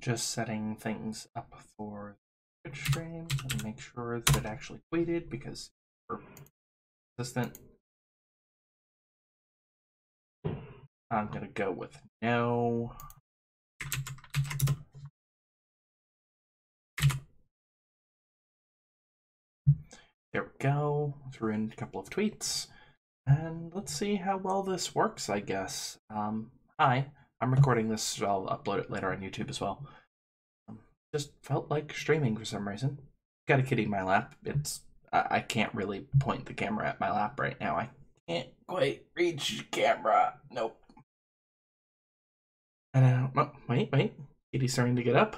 just setting things up for Twitch stream and make sure that it actually tweeted because we're consistent. I'm gonna go with no. There we go. Threw in a couple of tweets. And let's see how well this works, I guess. Um, hi, I'm recording this, so I'll upload it later on YouTube as well. Um, just felt like streaming for some reason. Got a kitty in my lap. It's I, I can't really point the camera at my lap right now. I can't quite reach the camera. Nope. And I don't know. Wait, wait. Kitty's starting to get up.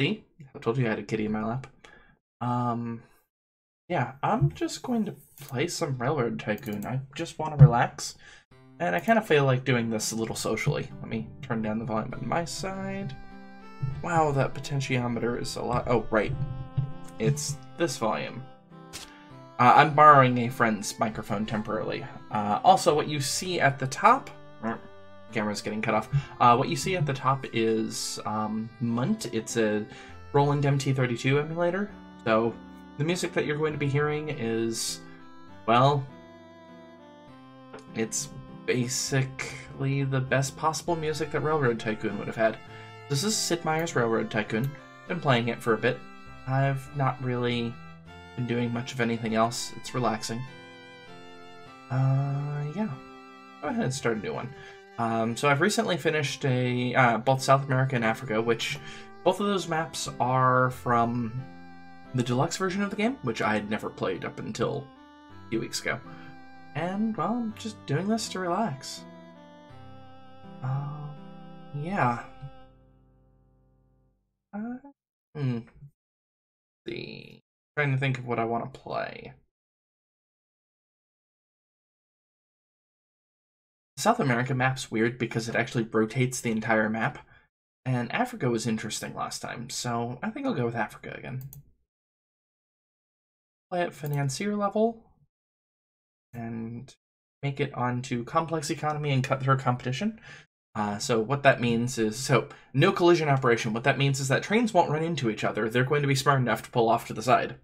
See? I told you I had a kitty in my lap. Um, yeah, I'm just going to play some Railroad Tycoon. I just want to relax. And I kind of feel like doing this a little socially. Let me turn down the volume on my side. Wow, that potentiometer is a lot. Oh, right. It's this volume. Uh, I'm borrowing a friend's microphone temporarily. Uh, also, what you see at the top... Camera's getting cut off. Uh, what you see at the top is um, Munt. It's a Roland MT32 emulator. So the music that you're going to be hearing is, well, it's basically the best possible music that Railroad Tycoon would have had. This is Sid Meier's Railroad Tycoon. Been playing it for a bit. I've not really been doing much of anything else. It's relaxing. Uh, yeah. Go ahead and start a new one. Um, so I've recently finished a uh, both South America and Africa, which both of those maps are from the deluxe version of the game, which I had never played up until a few weeks ago. And well, I'm just doing this to relax. Uh, yeah. Uh, hmm. See. trying to think of what I want to play. South America map's weird because it actually rotates the entire map. And Africa was interesting last time, so I think I'll go with Africa again. Play at financier level. And make it onto complex economy and cut through competition. Uh, so what that means is, so no collision operation. What that means is that trains won't run into each other. They're going to be smart enough to pull off to the side.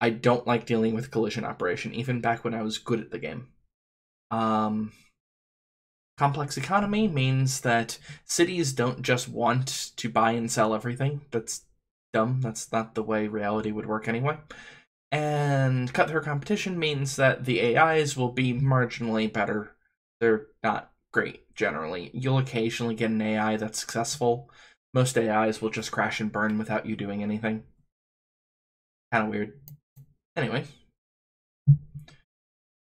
I don't like dealing with collision operation, even back when I was good at the game. Um, complex economy means that cities don't just want to buy and sell everything. That's dumb. That's not the way reality would work anyway. And cut through competition means that the AIs will be marginally better. They're not great generally. You'll occasionally get an AI that's successful. Most AIs will just crash and burn without you doing anything. Kind of weird. Anyway.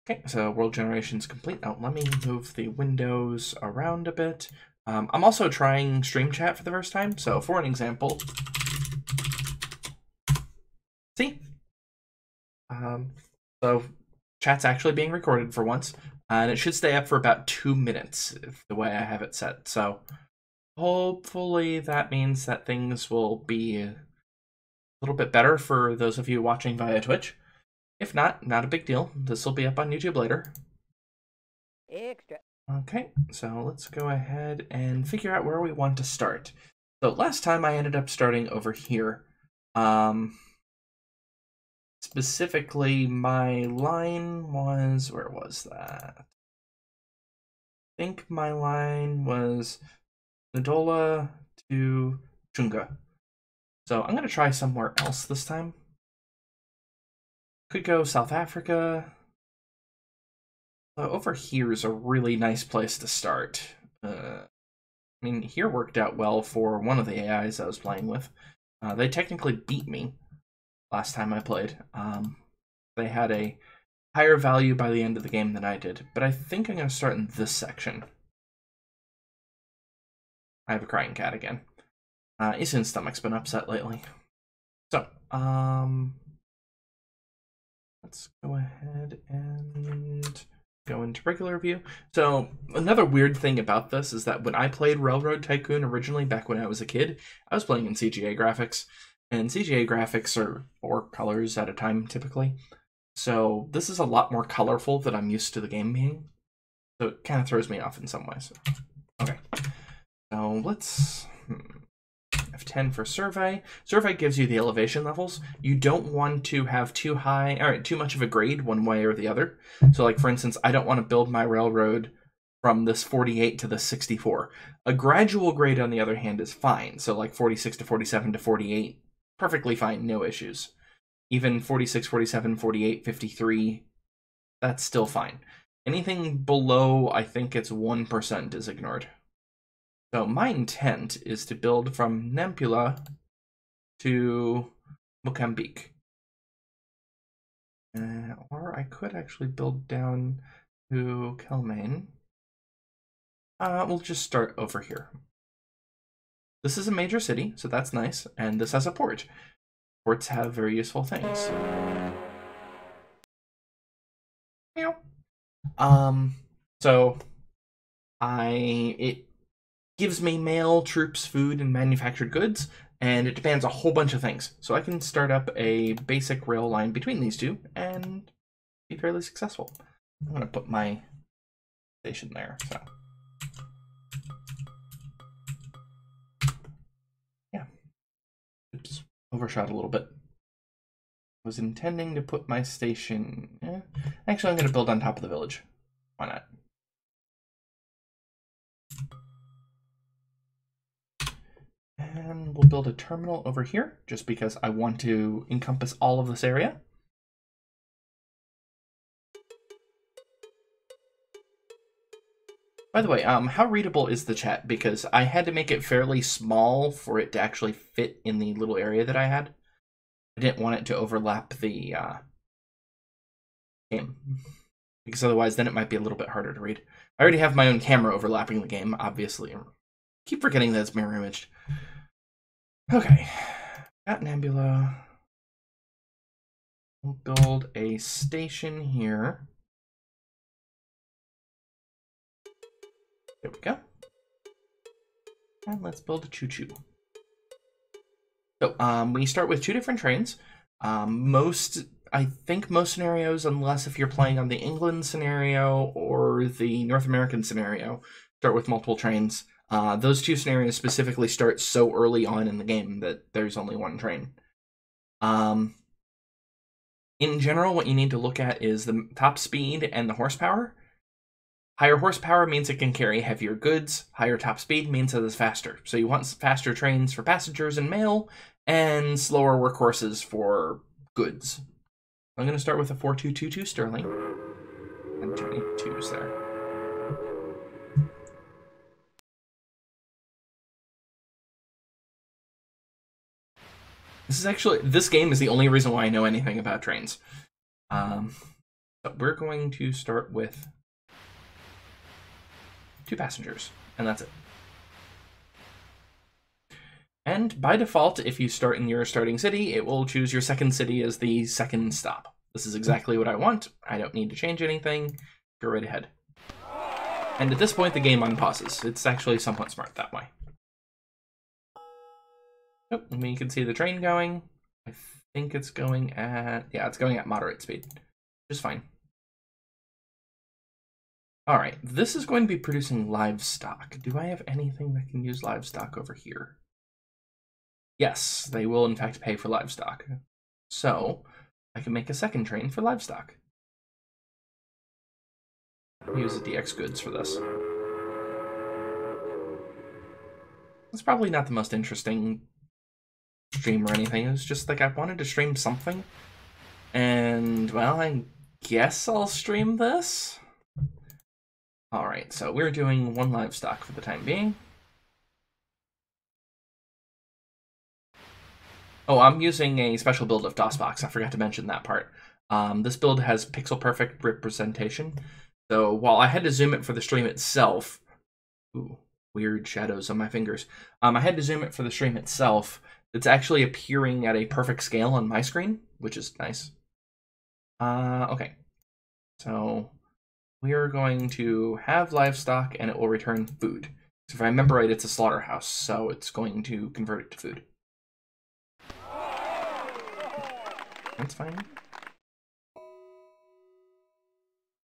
Okay, so world generation's complete. Now let me move the windows around a bit. Um, I'm also trying stream chat for the first time. So for an example, see? Um, so chat's actually being recorded for once, and it should stay up for about two minutes if the way I have it set. So hopefully that means that things will be a little bit better for those of you watching via Twitch. If not, not a big deal. This will be up on YouTube later. Extra. Okay, so let's go ahead and figure out where we want to start. So last time I ended up starting over here. Um, specifically, my line was, where was that? I think my line was Nadola to Chunga. So I'm going to try somewhere else this time. Could go South Africa. over here is a really nice place to start. Uh, I mean, here worked out well for one of the AIs I was playing with. Uh, they technically beat me last time I played. Um, they had a higher value by the end of the game than I did, but I think I'm going to start in this section. I have a crying cat again. Uh, Issun's stomach's been upset lately. So, um, let's go ahead and go into regular view. So another weird thing about this is that when I played Railroad Tycoon originally back when I was a kid, I was playing in CGA graphics, and CGA graphics are four colors at a time typically. So this is a lot more colorful than I'm used to the game being. So it kind of throws me off in some ways. Okay. So let's hmm, F10 for survey. Survey gives you the elevation levels. You don't want to have too high, all right, too much of a grade one way or the other. So, like for instance, I don't want to build my railroad from this 48 to the 64. A gradual grade, on the other hand, is fine. So, like 46 to 47 to 48, perfectly fine, no issues. Even 46, 47, 48, 53, that's still fine. Anything below, I think it's 1% is ignored. So my intent is to build from Nampula to Mocambique. Uh, or I could actually build down to Quelimane. Uh, we'll just start over here. This is a major city, so that's nice, and this has a port. Ports have very useful things. Um, so I it gives me mail, troops, food, and manufactured goods, and it demands a whole bunch of things. So I can start up a basic rail line between these two and be fairly successful. I'm gonna put my station there. So yeah, oops, overshot a little bit I was intending to put my station... Eh. Actually, I'm going to build on top of the village. Why not? And we'll build a terminal over here, just because I want to encompass all of this area. By the way, um, how readable is the chat? Because I had to make it fairly small for it to actually fit in the little area that I had. I didn't want it to overlap the uh, game because otherwise then it might be a little bit harder to read. I already have my own camera overlapping the game, obviously. keep forgetting that it's mirror imaged. Okay, got Nebula. We'll build a station here. There we go. And let's build a choo-choo. So um, we start with two different trains. Um, most, I think most scenarios, unless if you're playing on the England scenario or the North American scenario, start with multiple trains. Uh, those two scenarios specifically start so early on in the game that there's only one train. Um, in general, what you need to look at is the top speed and the horsepower. Higher horsepower means it can carry heavier goods. Higher top speed means it is faster. So you want faster trains for passengers and mail, and slower workhorses for goods. I'm going to start with a 4222 Sterling and 22s there. This is actually, this game is the only reason why I know anything about trains. Um, but we're going to start with two passengers, and that's it. And by default, if you start in your starting city, it will choose your second city as the second stop. This is exactly what I want. I don't need to change anything. Go right ahead. And at this point, the game unpauses. It's actually somewhat smart that way. Oh, we can see the train going. I think it's going at... Yeah, it's going at moderate speed. Just is fine. Alright, this is going to be producing livestock. Do I have anything that can use livestock over here? Yes, they will in fact pay for livestock. So, I can make a second train for livestock. Use the DX goods for this. It's probably not the most interesting stream or anything. It was just like I wanted to stream something. And, well, I guess I'll stream this. Alright, so we're doing one livestock for the time being. Oh, I'm using a special build of DOSBox. I forgot to mention that part. Um, this build has pixel perfect representation. So while I had to zoom it for the stream itself, ooh, weird shadows on my fingers. Um, I had to zoom it for the stream itself. It's actually appearing at a perfect scale on my screen, which is nice. Uh, okay, so we are going to have livestock and it will return food. So if I remember right, it's a slaughterhouse, so it's going to convert it to food. That's fine.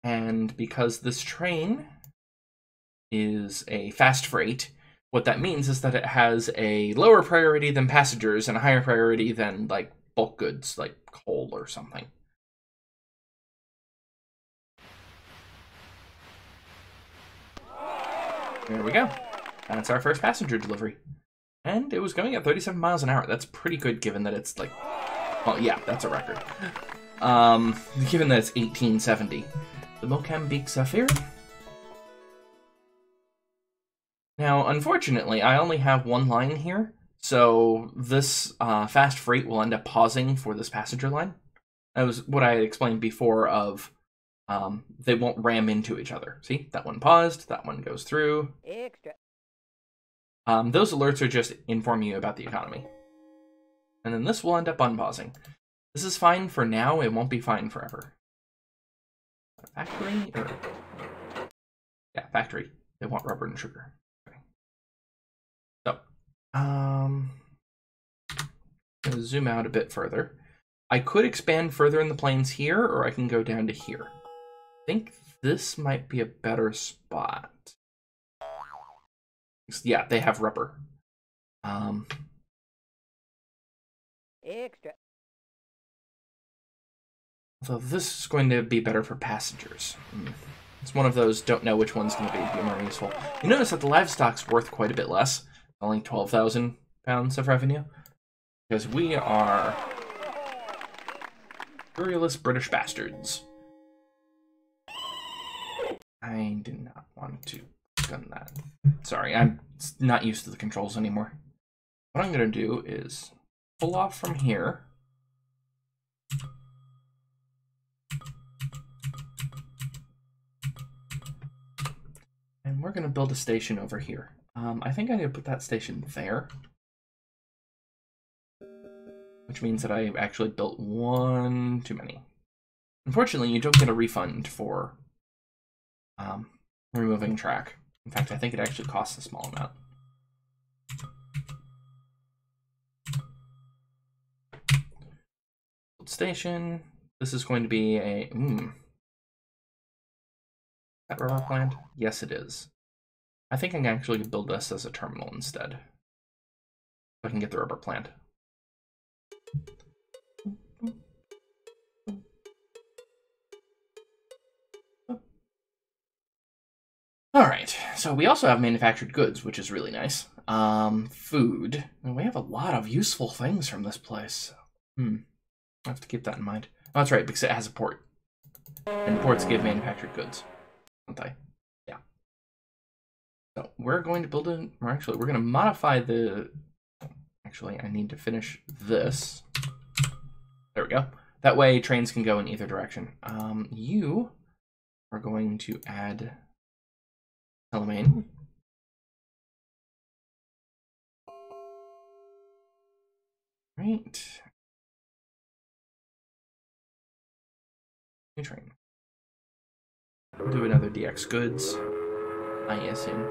And because this train is a fast freight, what that means is that it has a lower priority than passengers and a higher priority than like bulk goods like coal or something. There we go. That's our first passenger delivery. And it was going at 37 miles an hour. That's pretty good given that it's like, well, yeah, that's a record. Um, given that it's 1870. The Mocambique Zephyr. Now, unfortunately, I only have one line here, so this uh, fast freight will end up pausing for this passenger line. That was what I had explained before of um, they won't ram into each other. See, that one paused, that one goes through. Extra. Um, those alerts are just informing you about the economy. And then this will end up unpausing. This is fine for now, it won't be fine forever. Factory? Or... Yeah, factory. They want rubber and sugar. Okay. So, um, zoom out a bit further. I could expand further in the plains here, or I can go down to here. I think this might be a better spot. Yeah, they have rubber. Um, Extra. so this is going to be better for passengers. Hmm. It's one of those don't know which one's going to be more useful. You notice that the livestock's worth quite a bit less, only 12,000 pounds of revenue. Because we are imperialist British bastards. I do not want to gun that. Sorry, I'm not used to the controls anymore. What I'm going to do is pull off from here. And we're going to build a station over here. Um, I think I need to put that station there. Which means that I actually built one too many. Unfortunately, you don't get a refund for um, removing track. In fact, I think it actually costs a small amount. Station. This is going to be a. Mm, that rubber plant? Yes, it is. I think I can actually build this as a terminal instead. I can get the rubber plant. All right, so we also have manufactured goods, which is really nice. Um, food. And we have a lot of useful things from this place. Hmm. I have to keep that in mind. Oh, that's right, because it has a port. And ports give manufactured goods, don't they? Yeah. So we're going to build a, or actually, we're going to modify the, actually, I need to finish this. There we go. That way trains can go in either direction. Um, you are going to add Element. Right. New train. Do another DX goods. I assume.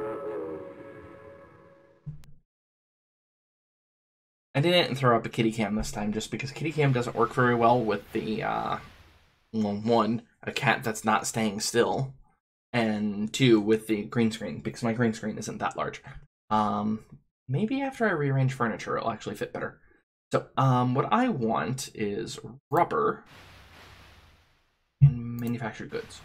I didn't throw up a kitty cam this time just because kitty cam doesn't work very well with the uh one, a cat that's not staying still and two with the green screen because my green screen isn't that large. Um, maybe after I rearrange furniture, it'll actually fit better. So, um, what I want is rubber and manufactured goods.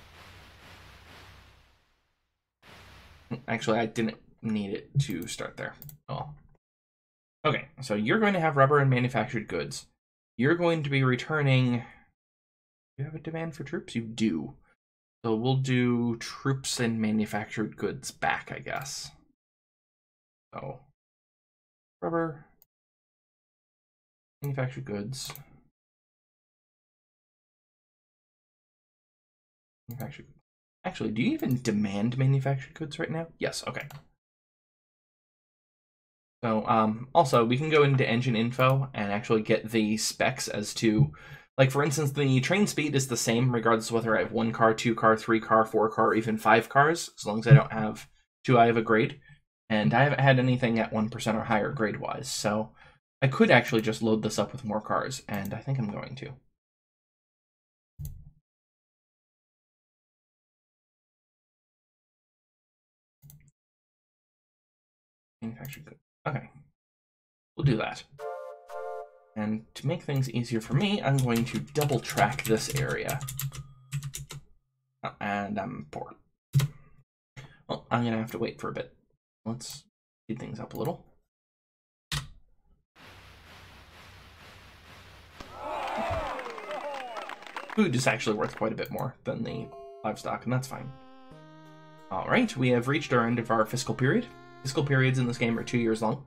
Actually, I didn't need it to start there. Oh. Okay, so you're going to have rubber and manufactured goods. You're going to be returning. Do you have a demand for troops? You do. So we'll do troops and manufactured goods back, I guess. So, rubber, manufactured goods, manufactured. Actually, do you even demand manufactured goods right now? Yes. Okay. So, um, also we can go into engine info and actually get the specs as to like for instance, the train speed is the same regardless of whether I have one car, two car, three car, four car, or even five cars, as long as I don't have too high of a grade. And I haven't had anything at one percent or higher grade wise, so I could actually just load this up with more cars, and I think I'm going to. Manufactured goods. Okay. We'll do that. And to make things easier for me, I'm going to double track this area. Oh, and I'm poor. Well, I'm going to have to wait for a bit. Let's speed things up a little. Food is actually worth quite a bit more than the livestock, and that's fine. Alright, we have reached our end of our fiscal period. Fiscal periods in this game are two years long.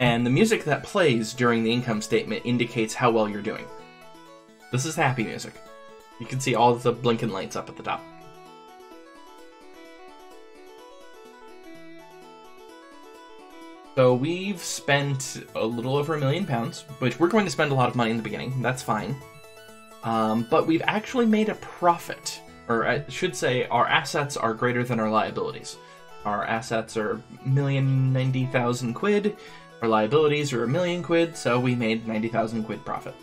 And the music that plays during the income statement indicates how well you're doing. This is happy music. You can see all the blinking lights up at the top. So we've spent a little over a million pounds, which we're going to spend a lot of money in the beginning. That's fine. Um, but we've actually made a profit, or I should say, our assets are greater than our liabilities. Our assets are million ninety thousand quid. Our liabilities are a million quid, so we made ninety thousand quid profit.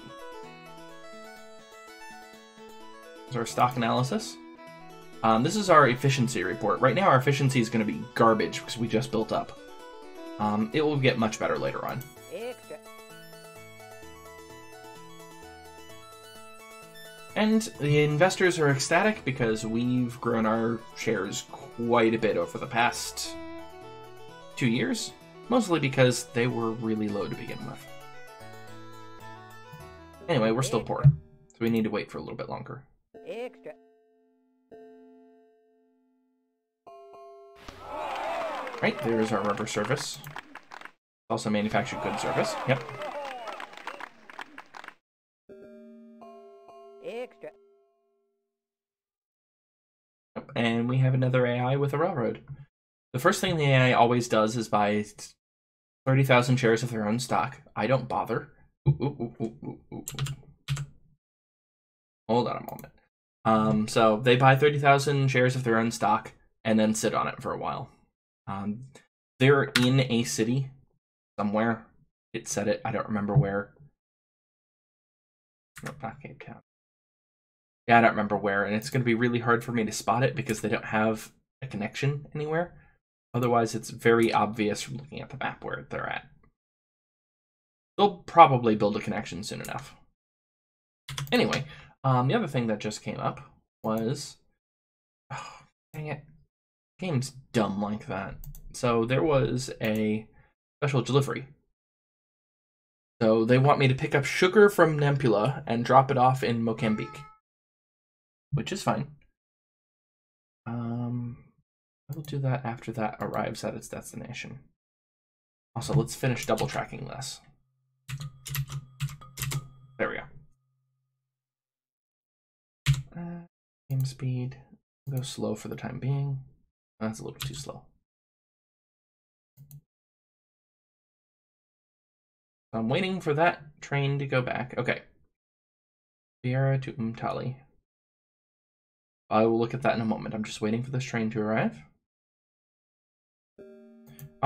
Is our stock analysis. Um, this is our efficiency report. Right now, our efficiency is going to be garbage because we just built up. Um, it will get much better later on. Extra. And the investors are ecstatic because we've grown our shares quite a bit over the past two years, mostly because they were really low to begin with. Anyway, we're still poor, so we need to wait for a little bit longer. Extra. Right, there's our rubber service. Also manufactured goods service. Yep. Extra. Yep, And we have another AI with a railroad. The first thing the AI always does is buy 30,000 shares of their own stock. I don't bother. Ooh, ooh, ooh. Hold on a moment. Um, so they buy 30,000 shares of their own stock and then sit on it for a while. Um, they're in a city somewhere. It said it. I don't remember where. No, not. Yeah, I don't remember where, and it's going to be really hard for me to spot it because they don't have a connection anywhere. Otherwise, it's very obvious from looking at the map where they're at. They'll probably build a connection soon enough. Anyway, um, the other thing that just came up was, oh, dang it, game's dumb like that. So there was a special delivery. So they want me to pick up sugar from Nampula and drop it off in Mozambique, which is fine. Um, I will do that after that arrives at its destination. Also, let's finish double tracking this. There we go. Uh, game speed. Go slow for the time being. That's a little too slow. I'm waiting for that train to go back. Okay. Beira to Umtali. I will look at that in a moment. I'm just waiting for this train to arrive.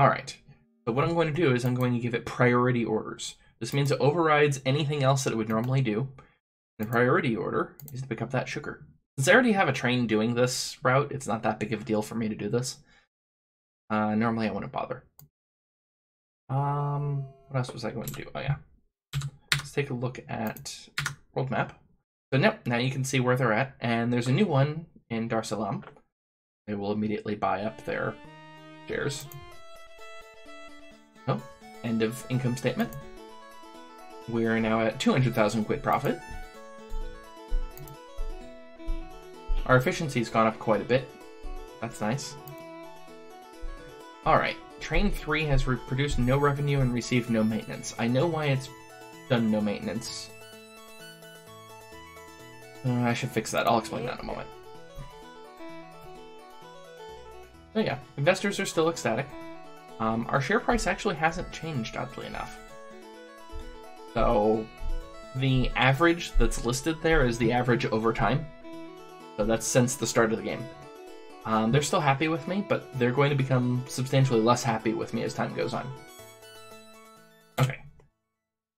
Alright. So what I'm going to do is I'm going to give it priority orders. This means it overrides anything else that it would normally do. The priority order is to pick up that sugar. Since I already have a train doing this route, it's not that big of a deal for me to do this. Uh, normally I wouldn't bother. Um, what else was I going to do? Oh yeah. Let's take a look at world map. So now, now you can see where they're at, and there's a new one in Dar Salaam. They will immediately buy up their shares. Oh, end of income statement. We are now at 200,000 quid profit. Our efficiency's gone up quite a bit. That's nice. Alright, Train 3 has produced no revenue and received no maintenance. I know why it's done no maintenance. Uh, I should fix that. I'll explain that in a moment. So yeah, investors are still ecstatic. Um, our share price actually hasn't changed, oddly enough. So the average that's listed there is the average over time. So that's since the start of the game. Um, they're still happy with me, but they're going to become substantially less happy with me as time goes on. Okay.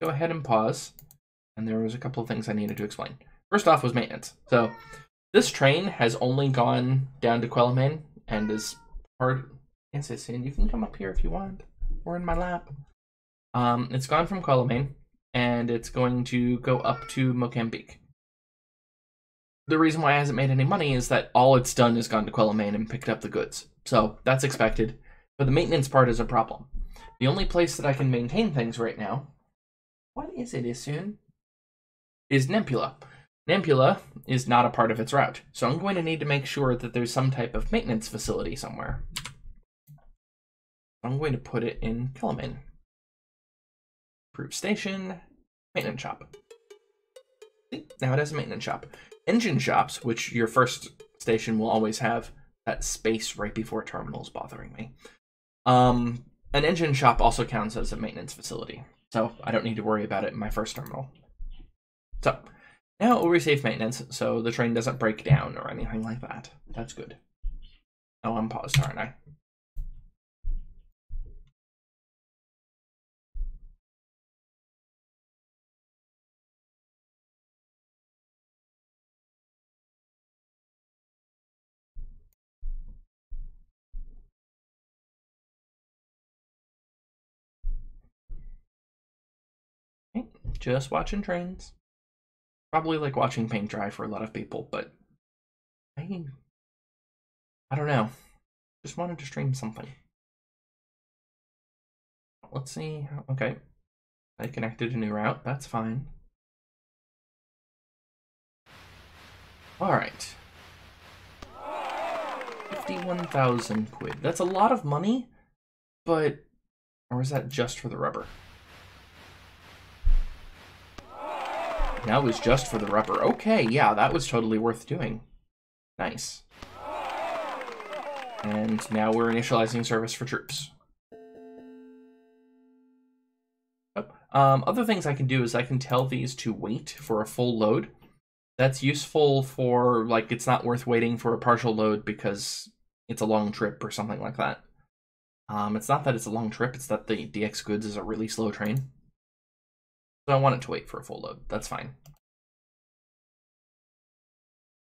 Go ahead and pause. And there was a couple of things I needed to explain. First off was maintenance. So this train has only gone down to Quelimane and is part It's. You can come up here if you want. Or in my lap. Um, it's gone from Quelimane, and it's going to go up to Mocambique. The reason why it hasn't made any money is that all it's done is gone to Quelimane and picked up the goods. So that's expected. But the maintenance part is a problem. The only place that I can maintain things right now. What is it, Issun? Is Nampula. Nampula is not a part of its route, so I'm going to need to make sure that there's some type of maintenance facility somewhere. I'm going to put it in Quelimane. Proof station, maintenance shop. Now it has a maintenance shop. Engine shops, which your first station will always have that space right before terminals bothering me. Um, an engine shop also counts as a maintenance facility, so I don't need to worry about it in my first terminal. So, now it will receive maintenance, so the train doesn't break down or anything like that. That's good. Oh, I'm paused, aren't I? Just watching trains. Probably like watching paint dry for a lot of people, but I I don't know. Just wanted to stream something. Let's see. Okay. I connected a new route. That's fine. All right. 51,000 quid. That's a lot of money, but or is that just for the rubber? That was just for the rubber. Okay, yeah, that was totally worth doing. Nice. And now we're initializing service for troops. Um, other things I can do is I can tell these to wait for a full load. That's useful for, like, it's not worth waiting for a partial load because it's a long trip or something like that. Um, it's not that it's a long trip, it's that the DX Goods is a really slow train. So I want it to wait for a full load. That's fine.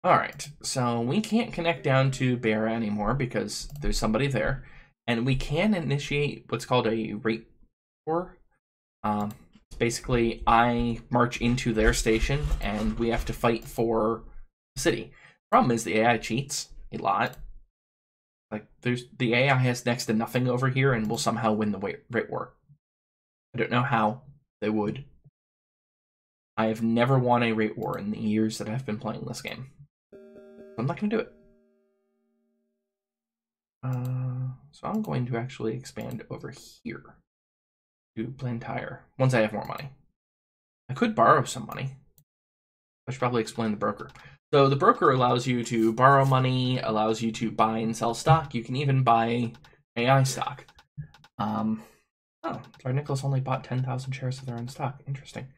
Alright, so we can't connect down to Beira anymore because there's somebody there. And we can initiate what's called a rate war. Um, basically, I march into their station and we have to fight for the city. Problem is the AI cheats a lot. Like, there's the AI has next to nothing over here and will somehow win the rate war. I don't know how they would. I have never won a rate war in the years that I've been playing this game. I'm not going to do it. Uh, so I'm going to actually expand over here to Blantyre once I have more money. I could borrow some money. I should probably explain the broker. So the broker allows you to borrow money, allows you to buy and sell stock. You can even buy AI stock. Um, oh, Nicholas only bought 10,000 shares of their own stock. Interesting.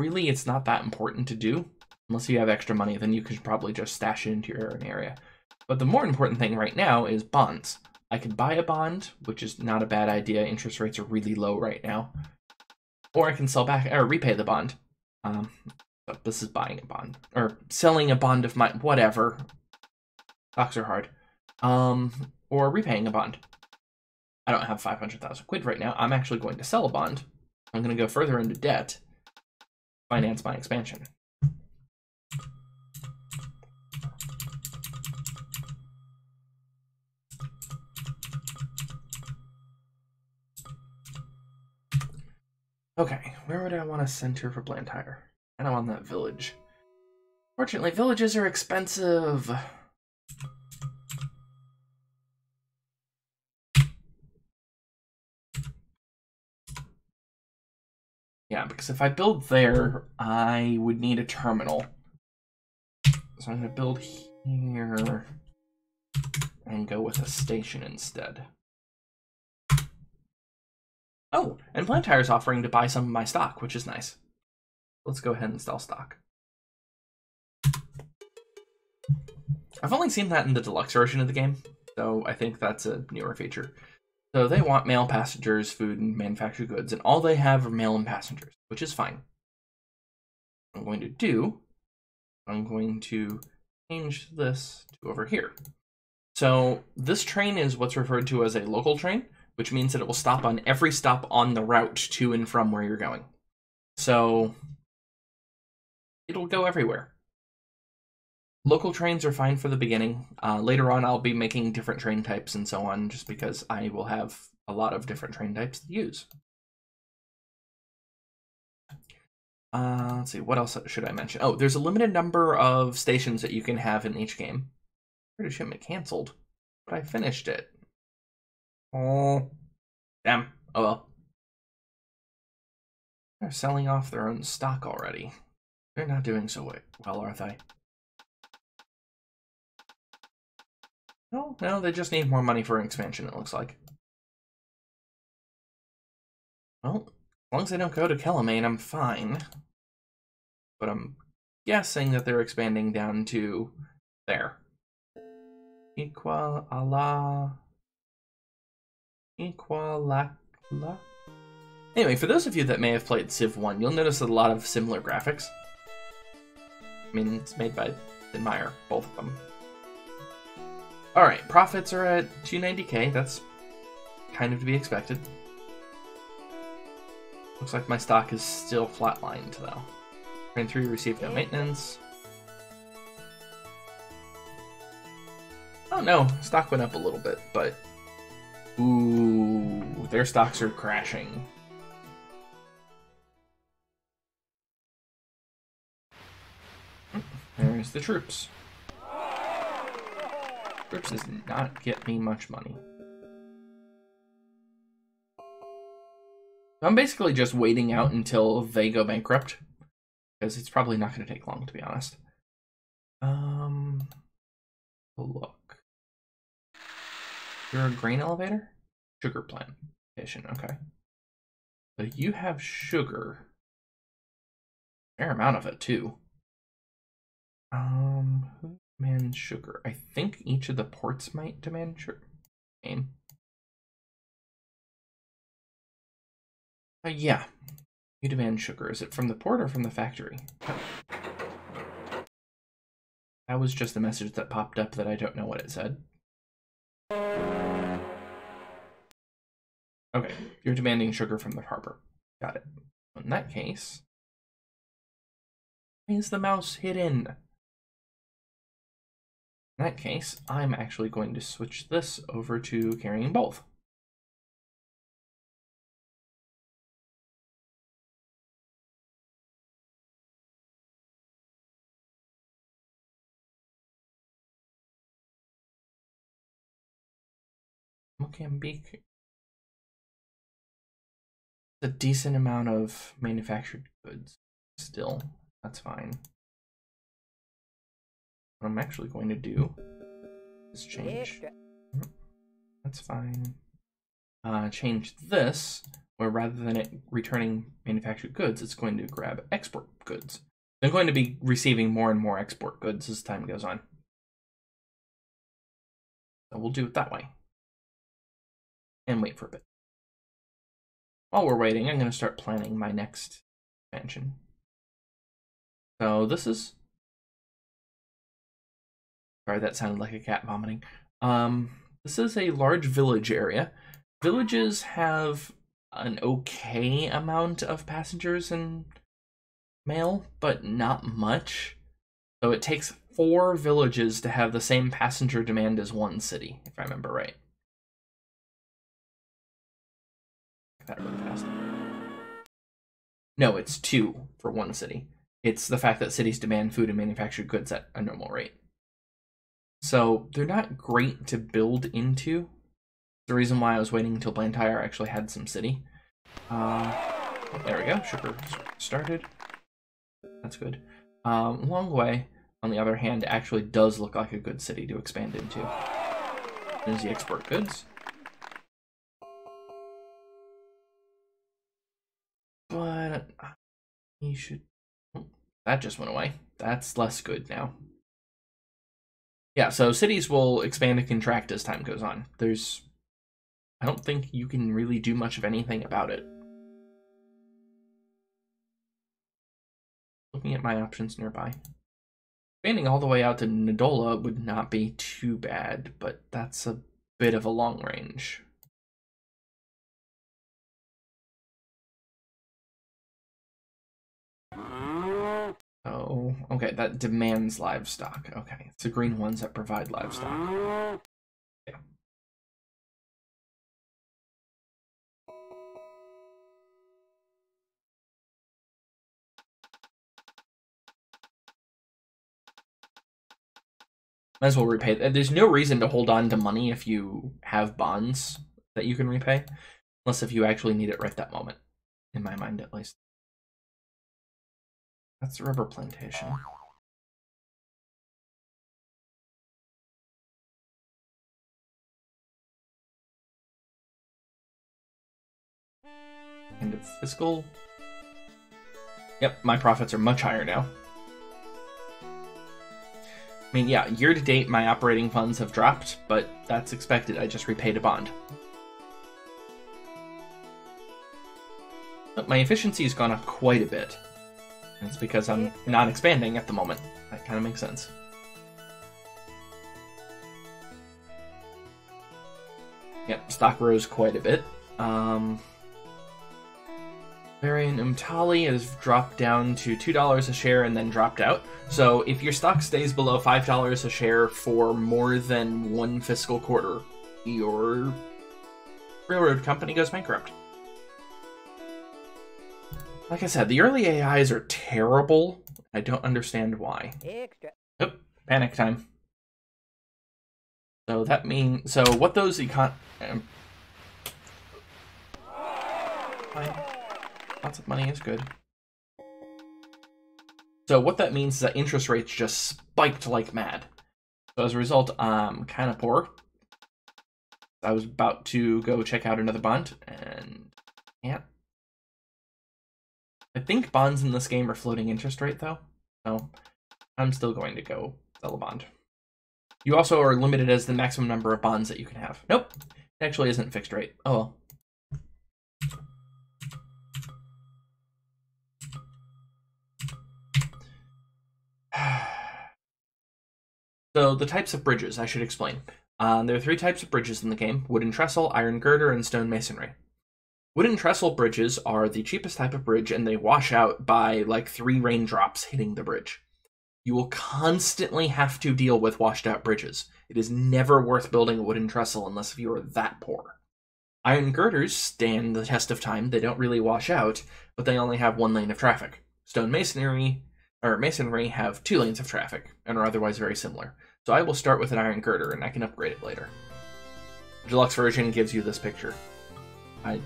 Really, it's not that important to do. Unless you have extra money, then you could probably just stash it into your area. But the more important thing right now is bonds. I could buy a bond, which is not a bad idea. Interest rates are really low right now. Or I can sell back or repay the bond. Um, but this is buying a bond or selling a bond of my whatever. Stocks are hard. Um, or repaying a bond. I don't have 500,000 quid right now. I'm actually going to sell a bond. I'm going to go further into debt, finance my expansion. Okay, where would I want to center for Blantyre? And I want that village. Fortunately, villages are expensive. Yeah, because if I build there, I would need a terminal. So I'm going to build here and go with a station instead. Oh, and Blantyre is offering to buy some of my stock, which is nice. Let's go ahead and sell stock. I've only seen that in the deluxe version of the game, so I think that's a newer feature. So they want mail passengers, food, and manufactured goods, and all they have are mail and passengers, which is fine. What I'm going to do, I'm going to change this to over here. So this train is what's referred to as a local train, which means that it will stop on every stop on the route to and from where you're going. So it'll go everywhere. Local trains are fine for the beginning. Uh, later on, I'll be making different train types and so on, just because I will have a lot of different train types to use. Uh, let's see, what else should I mention? Oh, there's a limited number of stations that you can have in each game. British shipment canceled, but I finished it. Oh, damn. Oh well. They're selling off their own stock already. They're not doing so well, are they? Oh. No, no, they just need more money for an expansion, it looks like. Well, as long as they don't go to Quelimane, I'm fine. But I'm guessing that they're expanding down to there. Equal Allah. Equal Anyway, for those of you that may have played Civ 1, you'll notice a lot of similar graphics. I mean, it's made by Meier, both of them. Alright, profits are at 290k. That's kind of to be expected. Looks like my stock is still flatlined, though. Train 3 received no maintenance. Oh no, stock went up a little bit, but... Ooh, their stocks are crashing. Hmm, There's the troops. Troops does not get me much money. I'm basically just waiting out until they go bankrupt. Because it's probably not going to take long, to be honest. Um, look. You're a grain elevator? Sugar plantation, okay. So you have sugar. Fair amount of it, too. Um, who demands sugar? I think each of the ports might demand sugar. Uh, yeah. You demand sugar. Is it from the port or from the factory? That was just a message that popped up that I don't know what it said. Okay, you're demanding sugar from the harbor. Got it. In that case, why is the mouse hidden? In that case, I'm actually going to switch this over to carrying both. Mozambique. A decent amount of manufactured goods still. That's fine. What I'm actually going to do is change. Mm-hmm. That's fine. Uh, change this, where rather than it returning manufactured goods, it's going to grab export goods. I'm going to be receiving more and more export goods as time goes on. So we'll do it that way and wait for a bit. While we're waiting, I'm going to start planning my next expansion. So this is... Sorry, that sounded like a cat vomiting. Um, this is a large village area. Villages have an okay amount of passengers and mail, but not much. So it takes four villages to have the same passenger demand as one city, if I remember right. that really fast. No, it's two for one city. It's the fact that cities demand food and manufactured goods at a normal rate. So they're not great to build into. The reason why I was waiting until Blantyre actually had some city. Uh, there we go. Sugar started. That's good. Um, Longway, on the other hand, actually does look like a good city to expand into. There's the export goods. But you should. Oh, that just went away. That's less good now. Yeah, so cities will expand and contract as time goes on. There's. I don't think you can really do much of anything about it. Looking at my options nearby. Expanding all the way out to Nadola would not be too bad, but that's a bit of a long range. Oh, okay, that demands livestock. Okay, it's the green ones that provide livestock. Yeah. Might as well repay. There's no reason to hold on to money if you have bonds that you can repay, unless if you actually need it right that moment, in my mind at least. That's the rubber plantation. End of fiscal. Yep, my profits are much higher now. I mean, yeah, year to date, my operating funds have dropped, but that's expected. I just repaid a bond. But my efficiency has gone up quite a bit. It's because I'm not expanding at the moment. That kind of makes sense. Yep, stock rose quite a bit. Um, Varian Umtali has dropped down to $2 a share and then dropped out. So if your stock stays below $5 a share for more than one fiscal quarter, your railroad company goes bankrupt. Like I said, the early AIs are terrible. I don't understand why. Extra. Oh, panic time. So that means so what those econ um, fine. Lots of money is good. So what that means is that interest rates just spiked like mad. So as a result, I'm kind of poor. I was about to go check out another bond and can't. I think bonds in this game are floating interest rate though, so I'm still going to go sell a bond. You also are limited as the maximum number of bonds that you can have. Nope, it actually isn't fixed rate. Oh well. So the types of bridges, I should explain. Um, there are three types of bridges in the game: wooden trestle, iron girder, and stone masonry. Wooden trestle bridges are the cheapest type of bridge, and they wash out by like three raindrops hitting the bridge. You will constantly have to deal with washed out bridges. It is never worth building a wooden trestle unless you are that poor. Iron girders stand the test of time. They don't really wash out, but they only have one lane of traffic. Stone masonry or masonry have two lanes of traffic and are otherwise very similar. So I will start with an iron girder and I can upgrade it later. The deluxe version gives you this picture. I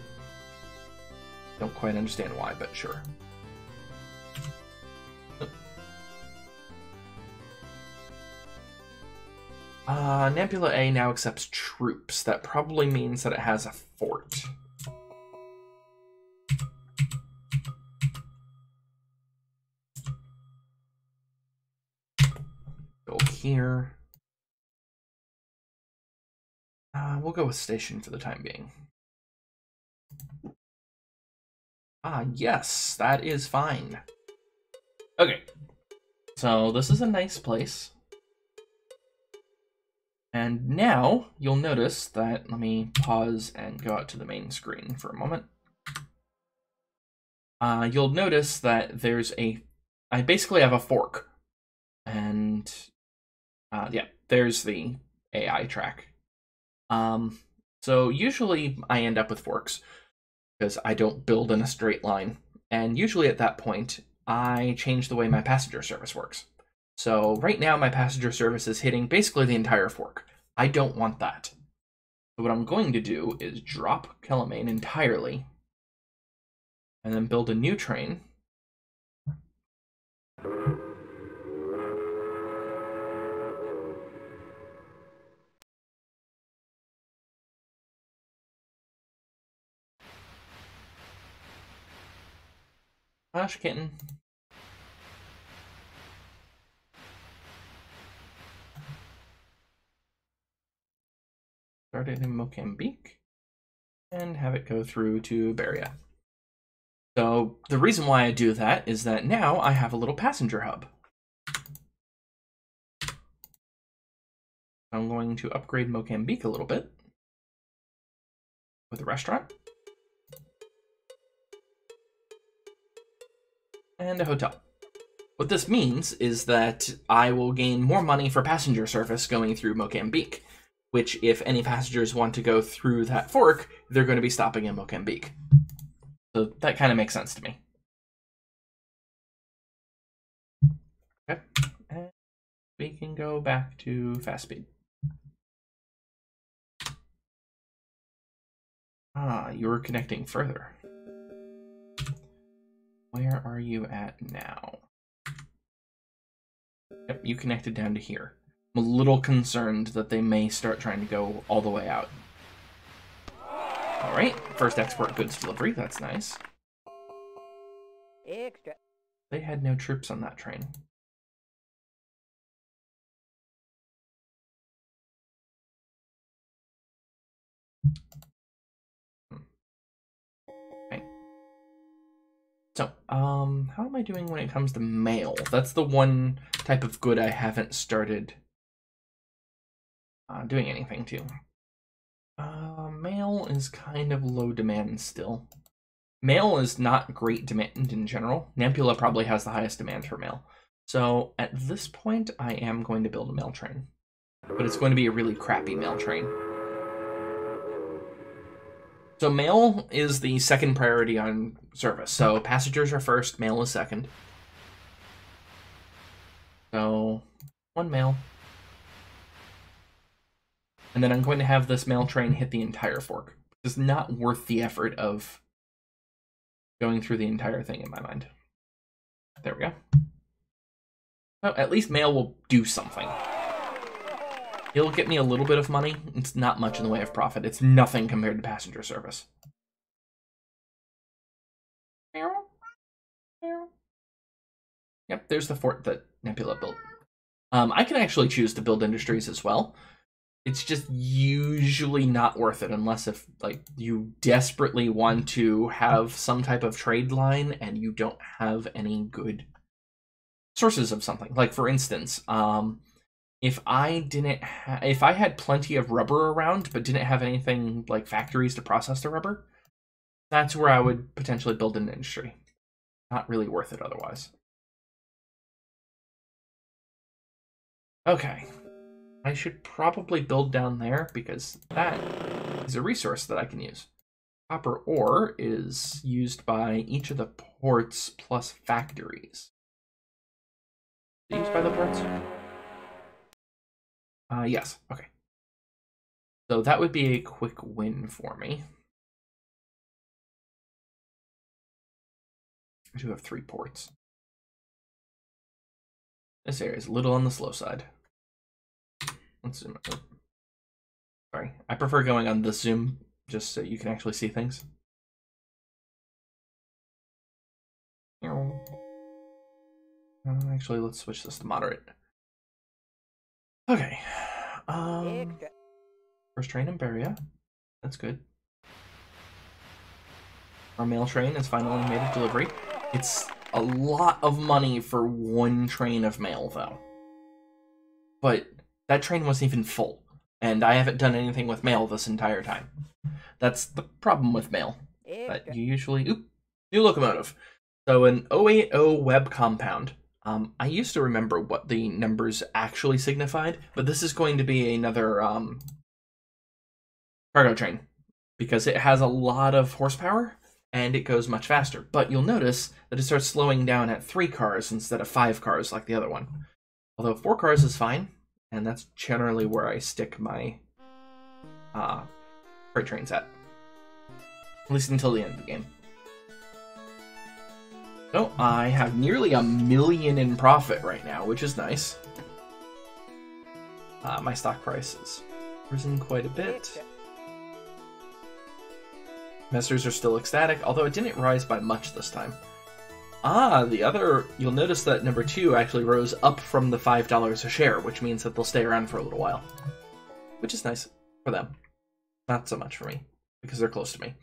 don't quite understand why, but sure. Uh, Nebula A now accepts troops. That probably means that it has a fort. Go here. Uh, we'll go with station for the time being. Ah, yes, that is fine. Okay. So this is a nice place. And now you'll notice that, let me pause and go out to the main screen for a moment. Uh, you'll notice that there's a, I basically have a fork. And uh, yeah, there's the AI track. Um, so usually I end up with forks because I don't build in a straight line. And usually at that point, I change the way my passenger service works. So right now my passenger service is hitting basically the entire fork. I don't want that. So what I'm going to do is drop Quelimane entirely and then build a new train. Hush, kitten. Start it in Mozambique and have it go through to Beira. So the reason why I do that is that now I have a little passenger hub. I'm going to upgrade Mocambique a little bit with a restaurant and a hotel. What this means is that I will gain more money for passenger service going through Mocambique, which if any passengers want to go through that fork, they're going to be stopping in Mocambique. So that kind of makes sense to me. Okay. And we can go back to fast speed. Ah, you're connecting further. Where are you at now? Yep, you connected down to here. I'm a little concerned that they may start trying to go all the way out. Alright, first export goods delivery, that's nice. Extra. They had no troops on that train. So, um, how am I doing when it comes to mail? That's the one type of good I haven't started uh, doing anything to. Uh, mail is kind of low demand still. Mail is not great demand in general. Nampula probably has the highest demand for mail. So at this point, I am going to build a mail train. But it's going to be a really crappy mail train. So mail is the second priority on service. So passengers are first, mail is second. So one mail. And then I'm going to have this mail train hit the entire fork. It's not worth the effort of going through the entire thing in my mind. There we go. Oh, at least mail will do something. It'll get me a little bit of money. It's not much in the way of profit. It's nothing compared to passenger service. Yep, there's the fort that Nebula built. Um, I can actually choose to build industries as well. It's just usually not worth it unless if like you desperately want to have some type of trade line and you don't have any good sources of something. Like for instance, um, if I didn't ha- if I had plenty of rubber around but didn't have anything like factories to process the rubber, that's where I would potentially build an industry. Not really worth it otherwise. Okay. I should probably build down there because that is a resource that I can use. Copper ore is used by each of the ports plus factories. Used by the ports? Uh, yes. Okay. So that would be a quick win for me. I do have three ports. This area is a little on the slow side. Let's zoom. Oh. Sorry, I prefer going on the zoom just so you can actually see things. Uh, actually, let's switch this to moderate. Okay. Um, first train in Beira. That's good. Our mail train has finally made a delivery. It's a lot of money for one train of mail, though. But that train wasn't even full, and I haven't done anything with mail this entire time. That's the problem with mail. But you usually oop new locomotive. So an 080 Webb compound. Um, I used to remember what the numbers actually signified, but this is going to be another um, cargo train because it has a lot of horsepower and it goes much faster. But you'll notice that it starts slowing down at three cars instead of five cars like the other one. Although four cars is fine, and that's generally where I stick my uh, freight trains at. At least until the end of the game. So I have nearly a million in profit right now, which is nice. Uh, my stock price has risen quite a bit. Investors are still ecstatic, although it didn't rise by much this time. Ah, the other, you'll notice that number two actually rose up from the $5 a share, which means that they'll stay around for a little while. Which is nice for them. Not so much for me, because they're close to me.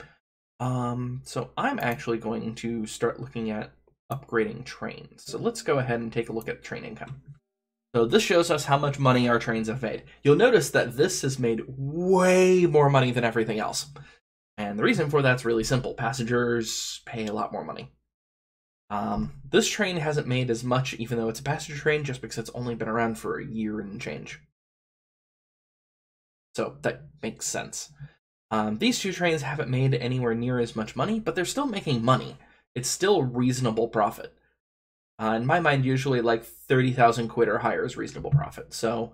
Um, so I'm actually going to start looking at upgrading trains. So let's go ahead and take a look at train income. So this shows us how much money our trains have made. You'll notice that this has made way more money than everything else. And the reason for that's really simple. Passengers pay a lot more money. Um, this train hasn't made as much, even though it's a passenger train, just because it's only been around for a year and change. So that makes sense. Um, these two trains haven't made anywhere near as much money, but they're still making money. It's still reasonable profit. Uh, in my mind, usually like 30,000 quid or higher is reasonable profit. So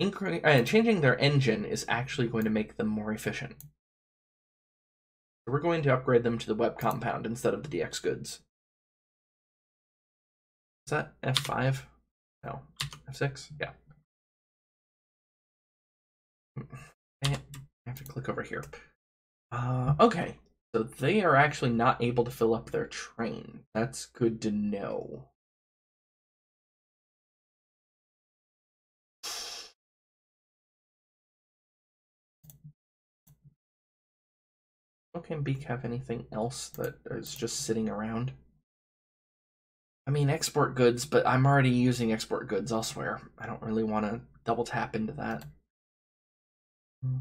uh, changing their engine is actually going to make them more efficient. So we're going to upgrade them to the Webb compound instead of the DX goods. Is that F5? No. F6? Yeah. I have to click over here. Uh, okay. So they are actually not able to fill up their train. That's good to know. Can Beak have anything else that is just sitting around? I mean, export goods, but I'm already using export goods elsewhere. I don't really want to double tap into that. Hmm.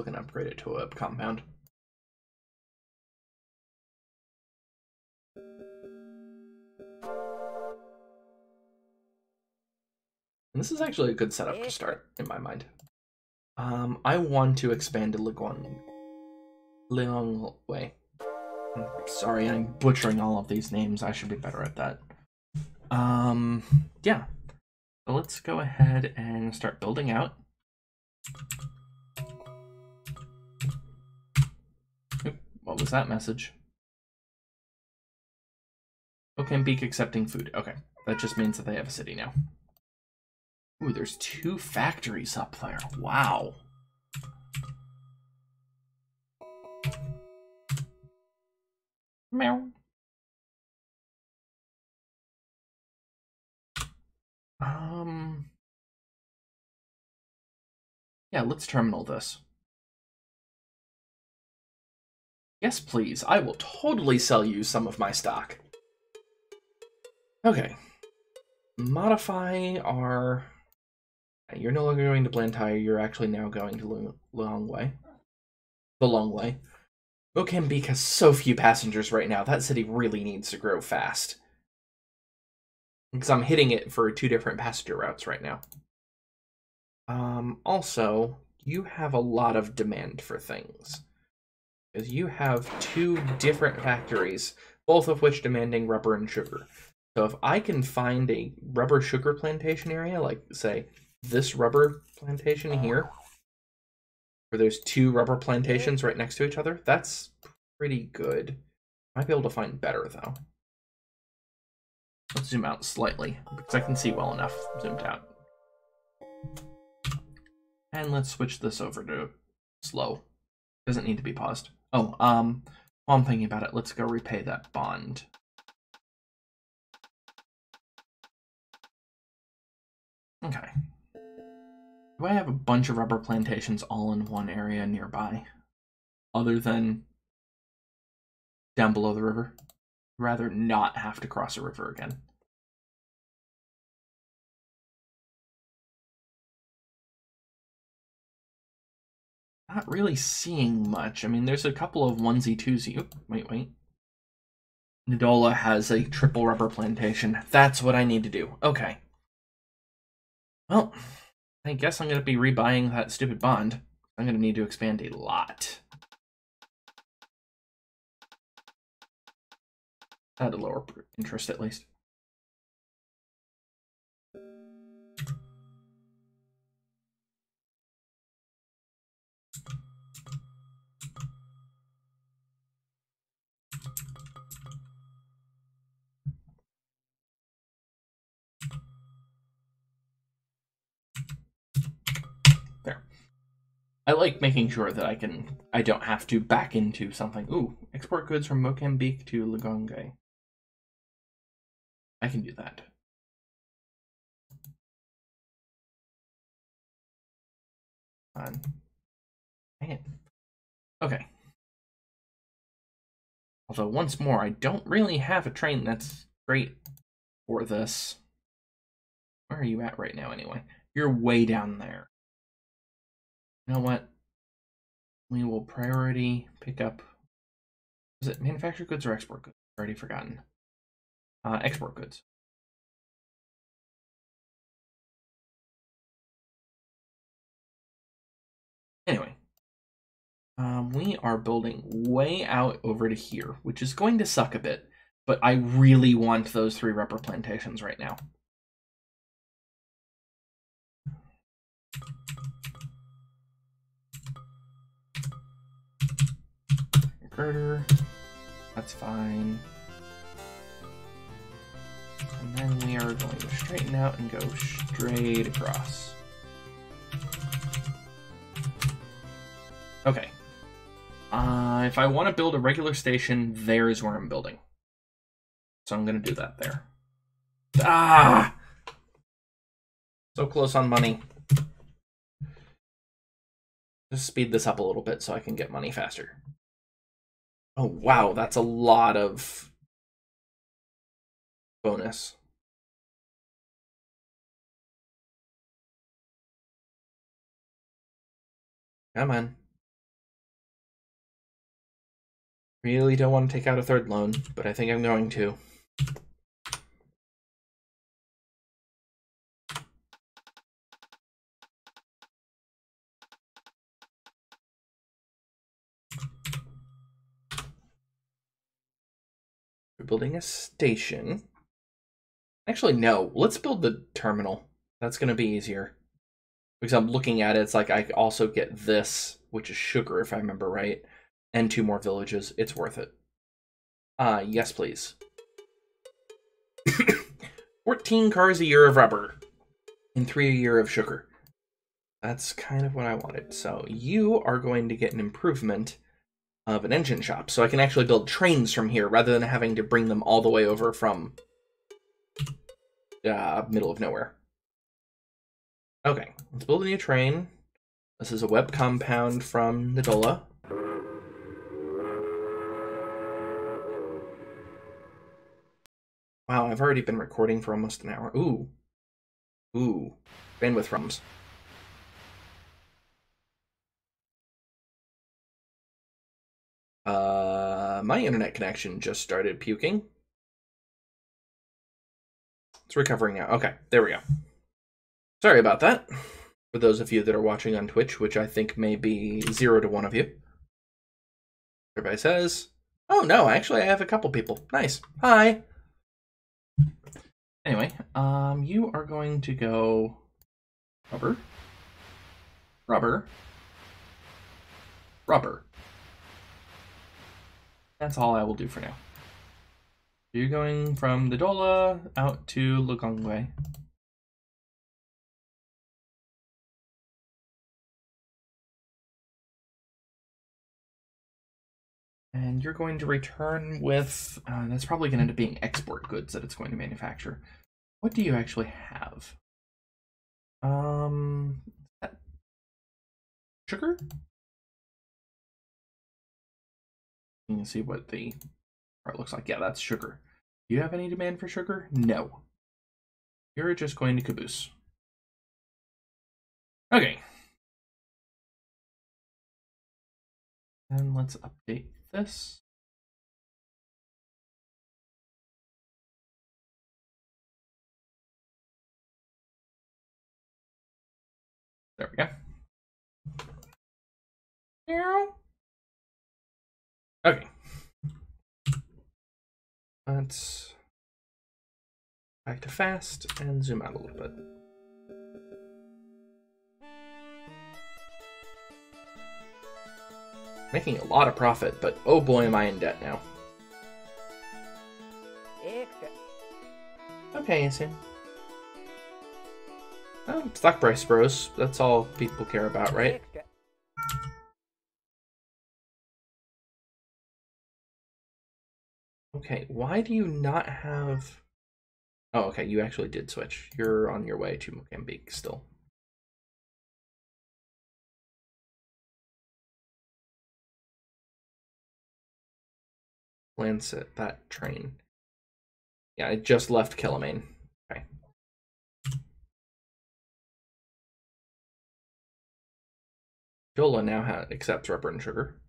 Looking to upgrade it to a compound. And this is actually a good setup to start, in my mind. Um, I want to expand to Leguan. Leong Way. Sorry, I'm butchering all of these names. I should be better at that. Um, yeah. So let's go ahead and start building out. What was that message? Mozambique accepting food. Okay, that just means that they have a city now. Ooh, there's two factories up there. Wow. Meow. Um. Yeah, let's terminal this. Yes, please. I will totally sell you some of my stock. Okay. Modify our you're no longer going to Blantyre, you're actually now going to Long Way. The Long Way. Mozambique has so few passengers right now, that city really needs to grow fast. Because I'm hitting it for two different passenger routes right now. Um, also, you have a lot of demand for things. Because you have two different factories, both of which demanding rubber and sugar. So if I can find a rubber sugar plantation area, like, say, this rubber plantation here, where there's two rubber plantations right next to each other, that's pretty good. Might be able to find better, though. Let's zoom out slightly, because I can see well enough zoomed out. And let's switch this over to slow. Doesn't need to be paused. Oh, um, while I'm thinking about it, let's go repay that bond. Okay. Do I have a bunch of rubber plantations all in one area nearby? Other than down below the river? rather not have to cross a river again. Not really seeing much. I mean, there's a couple of onesie twosie. Oop, wait, wait. Nadola has a triple rubber plantation. That's what I need to do. Okay. Well, I guess I'm going to be rebuying that stupid bond. I'm going to need to expand a lot. At a lower interest, at least. I like making sure that I can I don't have to back into something. Ooh, export goods from Mozambique to Lagonge. I can do that. Fine. Dang it. Okay. Although, once more, I don't really have a train that's great for this. Where are you at right now, anyway? You're way down there. You know what? We will priority pick up. Is it manufactured goods or export goods? Already forgotten. Uh, export goods. Anyway, um, we are building way out over to here, which is going to suck a bit, but I really want those three rubber plantations right now. That's fine. And then we are going to straighten out and go straight across. Okay. Uh, if I want to build a regular station, there is where I'm building. So I'm going to do that there. Ah! So close on money. Just speed this up a little bit so I can get money faster. Oh, wow, that's a lot of bonus. Come on. Really don't want to take out a third loan, but I think I'm going to. Building a station. Actually, no. Let's build the terminal. That's going to be easier. Because I'm looking at it, it's like I also get this, which is sugar, if I remember right and two more villages. It's worth it. Uh, yes, please. 14 cars a year of rubber and three a year of sugar. That's kind of what I wanted. So you are going to get an improvement of an engine shop. So I can actually build trains from here rather than having to bring them all the way over from uh, middle of nowhere. Okay, let's build a new train. This is a Webb compound from Nadola. Wow, I've already been recording for almost an hour. Ooh. Ooh. Bandwidth rums. Uh, my internet connection just started puking. It's recovering now. Okay, there we go. Sorry about that. For those of you that are watching on Twitch, which I think may be zero to one of you. Everybody says, Oh no, actually I have a couple people. Nice. Hi. Anyway, um, you are going to go rubber, rubber, rubber. That's all I will do for now. You're going from the Dola out to Lugongwe. And you're going to return with, uh, that's probably going to end up being export goods that it's going to manufacture. What do you actually have? Um, sugar? You can see what the part looks like. Yeah, that's sugar. Do you have any demand for sugar? No. You're just going to caboose. Okay. And let's update this. There we go. Okay. Let's back to fast and zoom out a little bit. Making a lot of profit, but oh boy, am I in debt now. Okay, Yasin. Oh, um, stock price bros. That's all people care about, right? Okay, why do you not have... Oh, okay, you actually did switch. You're on your way to Mozambique still. glance at that train. Yeah, I just left Quelimane. Okay. Jola now accepts rubber and sugar.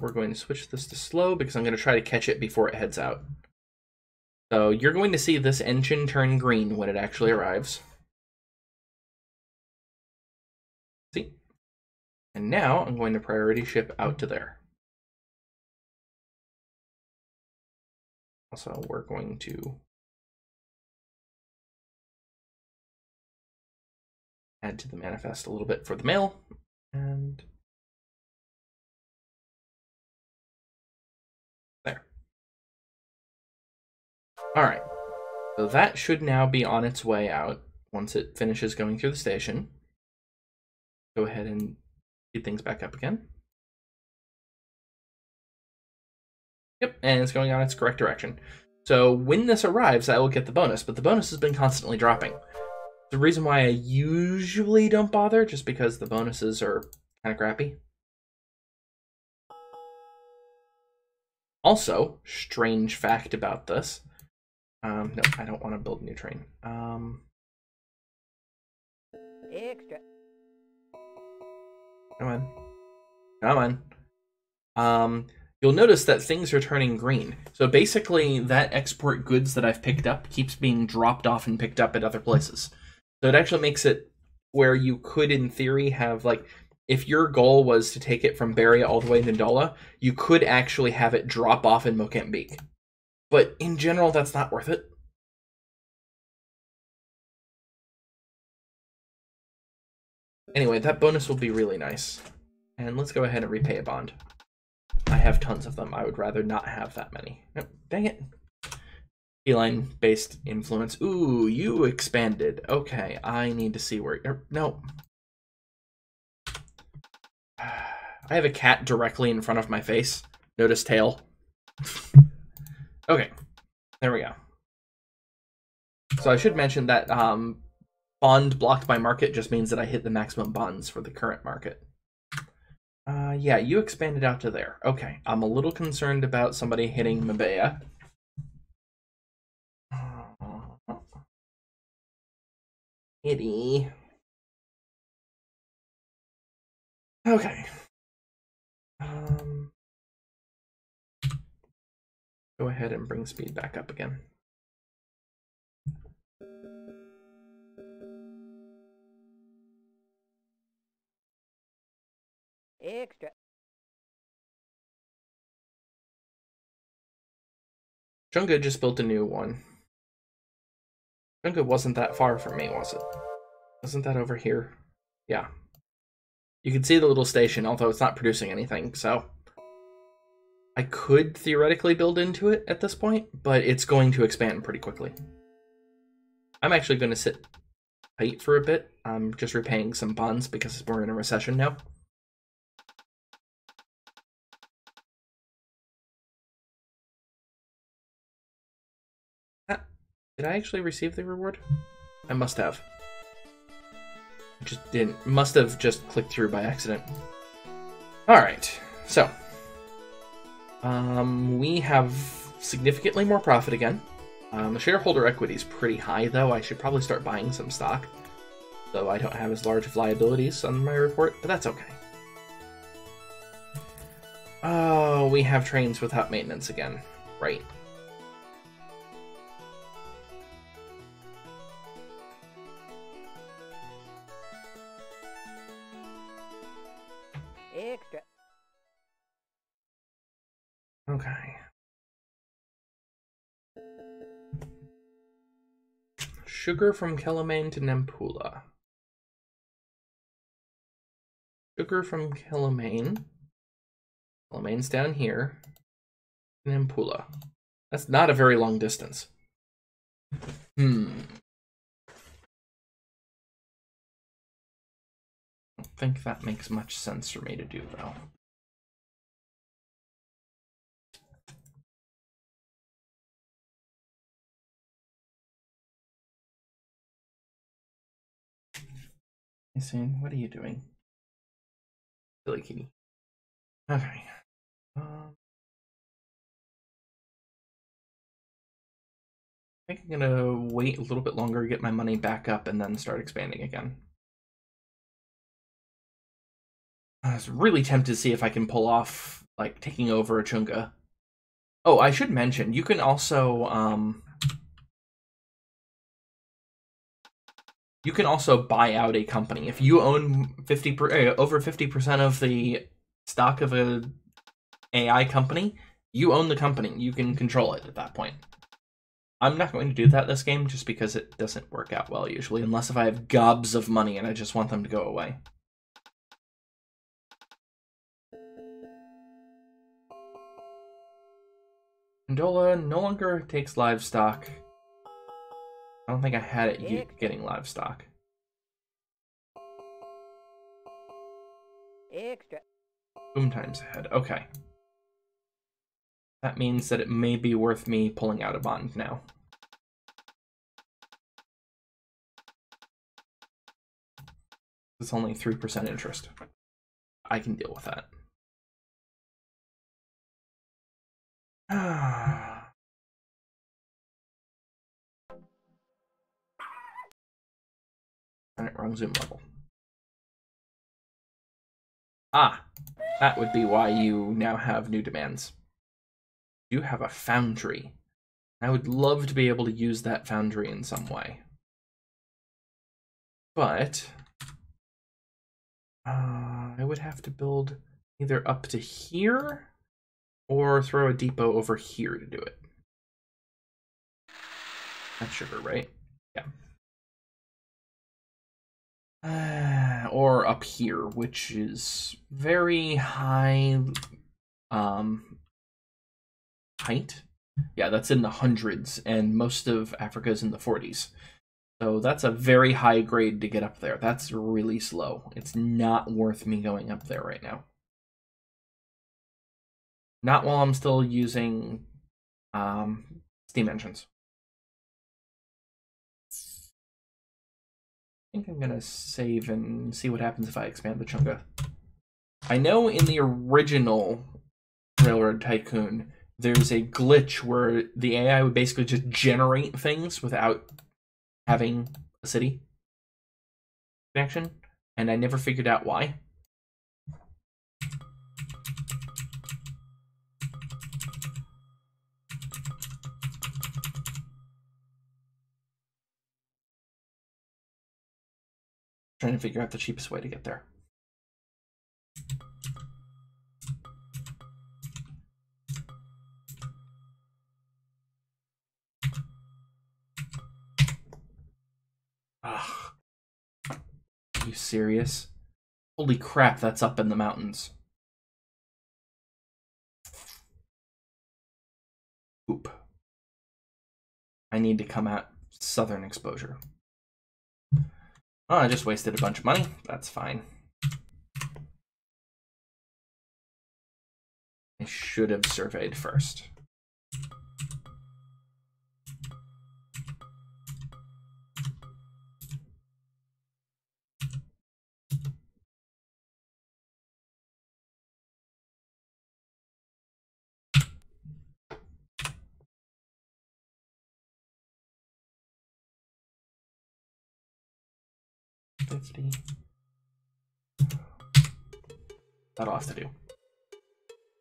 We're going to switch this to slow because I'm going to try to catch it before it heads out. So you're going to see this engine turn green when it actually arrives. See? And now I'm going to priority ship out to there. Also, we're going to add to the manifest a little bit for the mail. And All right. So that should now be on its way out once it finishes going through the station. Go ahead and get things back up again. Yep, and it's going on its correct direction. So when this arrives, I will get the bonus, but the bonus has been constantly dropping. The reason why I usually don't bother, just because the bonuses are kind of crappy. Also, strange fact about this. Um, no, I don't want to build a new train. Um, Extra. Come on. Come on. Um, you'll notice that things are turning green. So basically, that export goods that I've picked up keeps being dropped off and picked up at other places. So it actually makes it where you could, in theory, have like if your goal was to take it from Beira all the way to Ndola, you could actually have it drop off in Mozambique. But in general, that's not worth it. Anyway, that bonus will be really nice. And let's go ahead and repay a bond. I have tons of them. I would rather not have that many. Nope, dang it. Feline based influence. Ooh, you expanded. Okay, I need to see where. er, No. I have a cat directly in front of my face. Notice tail. okay, there we go. So I should mention that um, bond blocked by market just means that I hit the maximum bonds for the current market. Uh, yeah, you expanded out to there. Okay, I'm a little concerned about somebody hitting Mabea. Itty. Okay. Um, go ahead and bring speed back up again. Extra. Junga just built a new one. Junga wasn't that far from me, was it? Wasn't that over here? Yeah. You can see the little station, although it's not producing anything, so... I could theoretically build into it at this point, but it's going to expand pretty quickly. I'm actually going to sit tight for a bit. I'm just repaying some bonds because we're in a recession now. Ah, Did I actually receive the reward? I must have. I just didn't. Must have just clicked through by accident. Alright, so. Um, we have significantly more profit again. Um, the shareholder equity is pretty high, though. I should probably start buying some stock. Though I don't have as large of liabilities on my report, but that's okay. Oh, we have trains without maintenance again. Right. Sugar from Quelimane to Nampula. Sugar from Quelimane. Quelimane's down here. Nampula. That's not a very long distance. Hmm. I don't think that makes much sense for me to do, though. Soon, what are you doing? Silly kitty. Okay. Um, I think I'm gonna wait a little bit longer, get my money back up, and then start expanding again. I was really tempted to see if I can pull off like taking over a Chunga. Oh, I should mention you can also um you can also buy out a company if you own 50 per, uh, over 50% of the stock of a AI company, you own the company. You can control it at that point. I'm not going to do that this game just because it doesn't work out well usually, unless if I have gobs of money and I just want them to go away. Condola no longer takes livestock. I don't think I had it getting livestock. Extra. Boom times ahead. Okay. That means that it may be worth me pulling out a bond now. It's only 3% interest. I can deal with that. Ah. Alright, wrong zoom level. Ah, that would be why you now have new demands. You have a foundry. I would love to be able to use that foundry in some way. But uh, I would have to build either up to here or throw a depot over here to do it. That's sugar, right? Yeah. Or up here, which is very high um, height. Yeah, that's in the hundreds, and most of Africa's in the 40s. So that's a very high grade to get up there. That's really slow. It's not worth me going up there right now. Not while I'm still using um, steam engines. I think I'm gonna save and see what happens if I expand the Chunga. I know in the original Railroad Tycoon, there's a glitch where the AI would basically just generate things without having a city connection, and I never figured out why. Trying to figure out the cheapest way to get there. Ugh. Are you serious? Holy crap, that's up in the mountains. Oop. I need to come at southern exposure. Oh, I just wasted a bunch of money. That's fine. I should have surveyed first. Fifty. That'll have to do.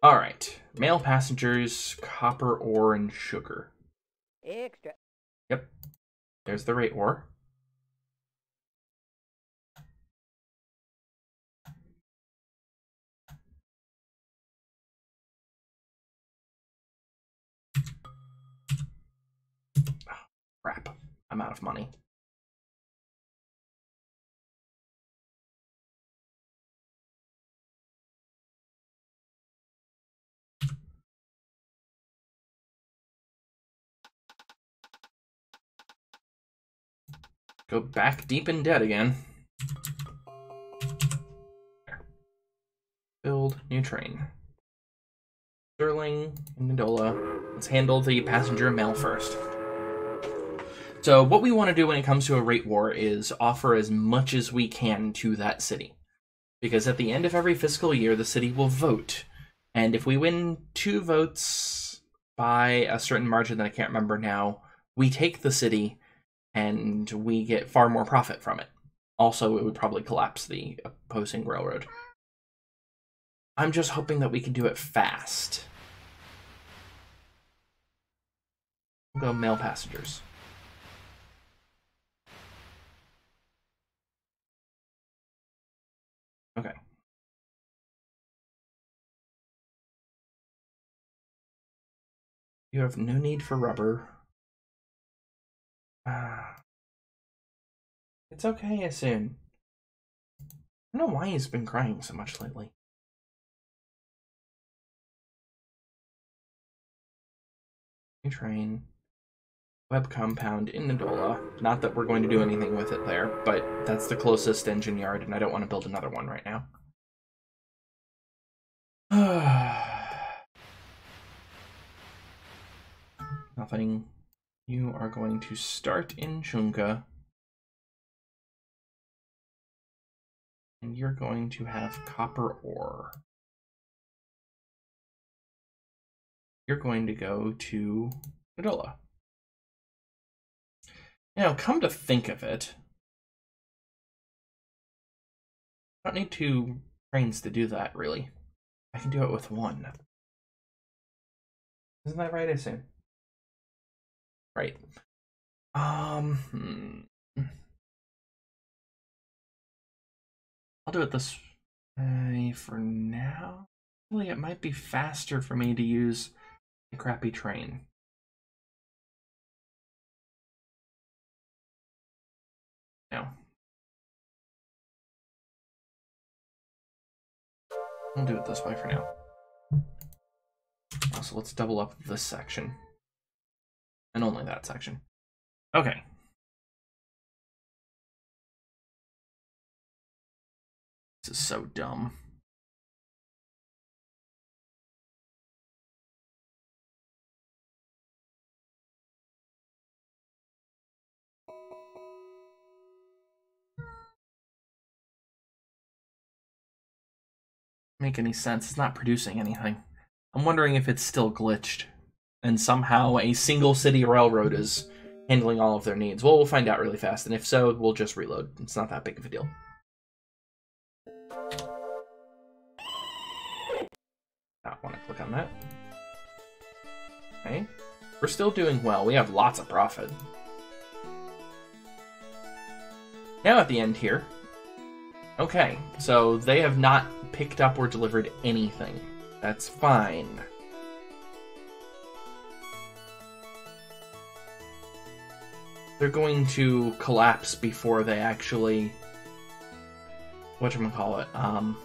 All right, male passengers, copper ore and sugar. Extra. Yep, there's the rate ore. Ah, crap, I'm out of money. Go back deep in debt again. There. Build new train. Sterling and Gondola. Let's handle the passenger mail first. So what we want to do when it comes to a rate war is offer as much as we can to that city. Because at the end of every fiscal year, the city will vote And if we win two votes by a certain margin that I can't remember now, we take the city and we get far more profit from it. Also, it would probably collapse the opposing railroad. I'm just hoping that we can do it fast. Go mail passengers. Okay. You have no need for rubber. Ah. It's okay, Issun. I don't know why he's been crying so much lately. New train. Webb compound in Ndola. Not that we're going to do anything with it there, but that's the closest engine yard, and I don't want to build another one right now. Nothing. You are going to start in Chunka. And you're going to have copper ore. You're going to go to Ndola. Now, come to think of it, I don't need two trains to do that, really. I can do it with one. Isn't that right, I assume? Right. Um, hmm. I'll do it this way for now. Really, it might be faster for me to use a crappy train. No. I'll do it this way for now. Also, let's double up this section. And only that section. Okay. This is so dumb. make any sense. It's not producing anything. I'm wondering if it's still glitched and somehow a single city railroad is handling all of their needs. Well, we'll find out really fast, and if so, we'll just reload. It's not that big of a deal. Not want to click on that. Okay. We're still doing well. We have lots of profit. Now at the end here. Okay, so they have not picked up or delivered anything. That's fine. They're going to collapse before they actually what you call it um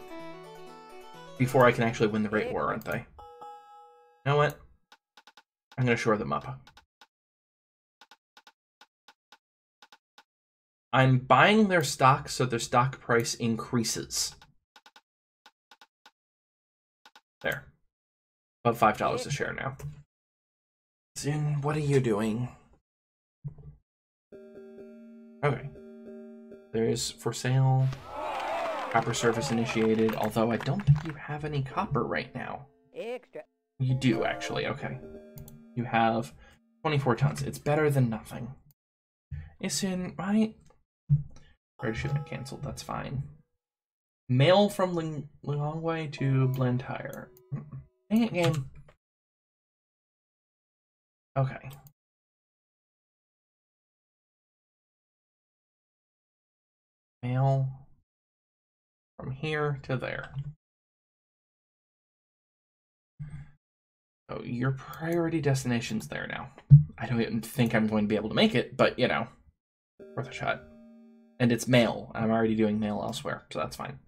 before I can actually win the rate war, aren't they? You know what? I'm gonna shore them up. I'm buying their stock so their stock price increases. There. About five dollars a share now. Issun, what are you doing? Okay. There's for sale. Copper service initiated, although I don't think you have any copper right now. Extra. You do, actually, okay. You have 24 tons. It's better than nothing. Issun, right? Credit shipment canceled, that's fine. Mail from Ling Lilongwe to Blantyre. Dang it, game. Okay. Mail from here to there. So your priority destination's there now. I don't even think I'm going to be able to make it, but you know, worth a shot. And it's mail. I'm already doing mail elsewhere, so that's fine.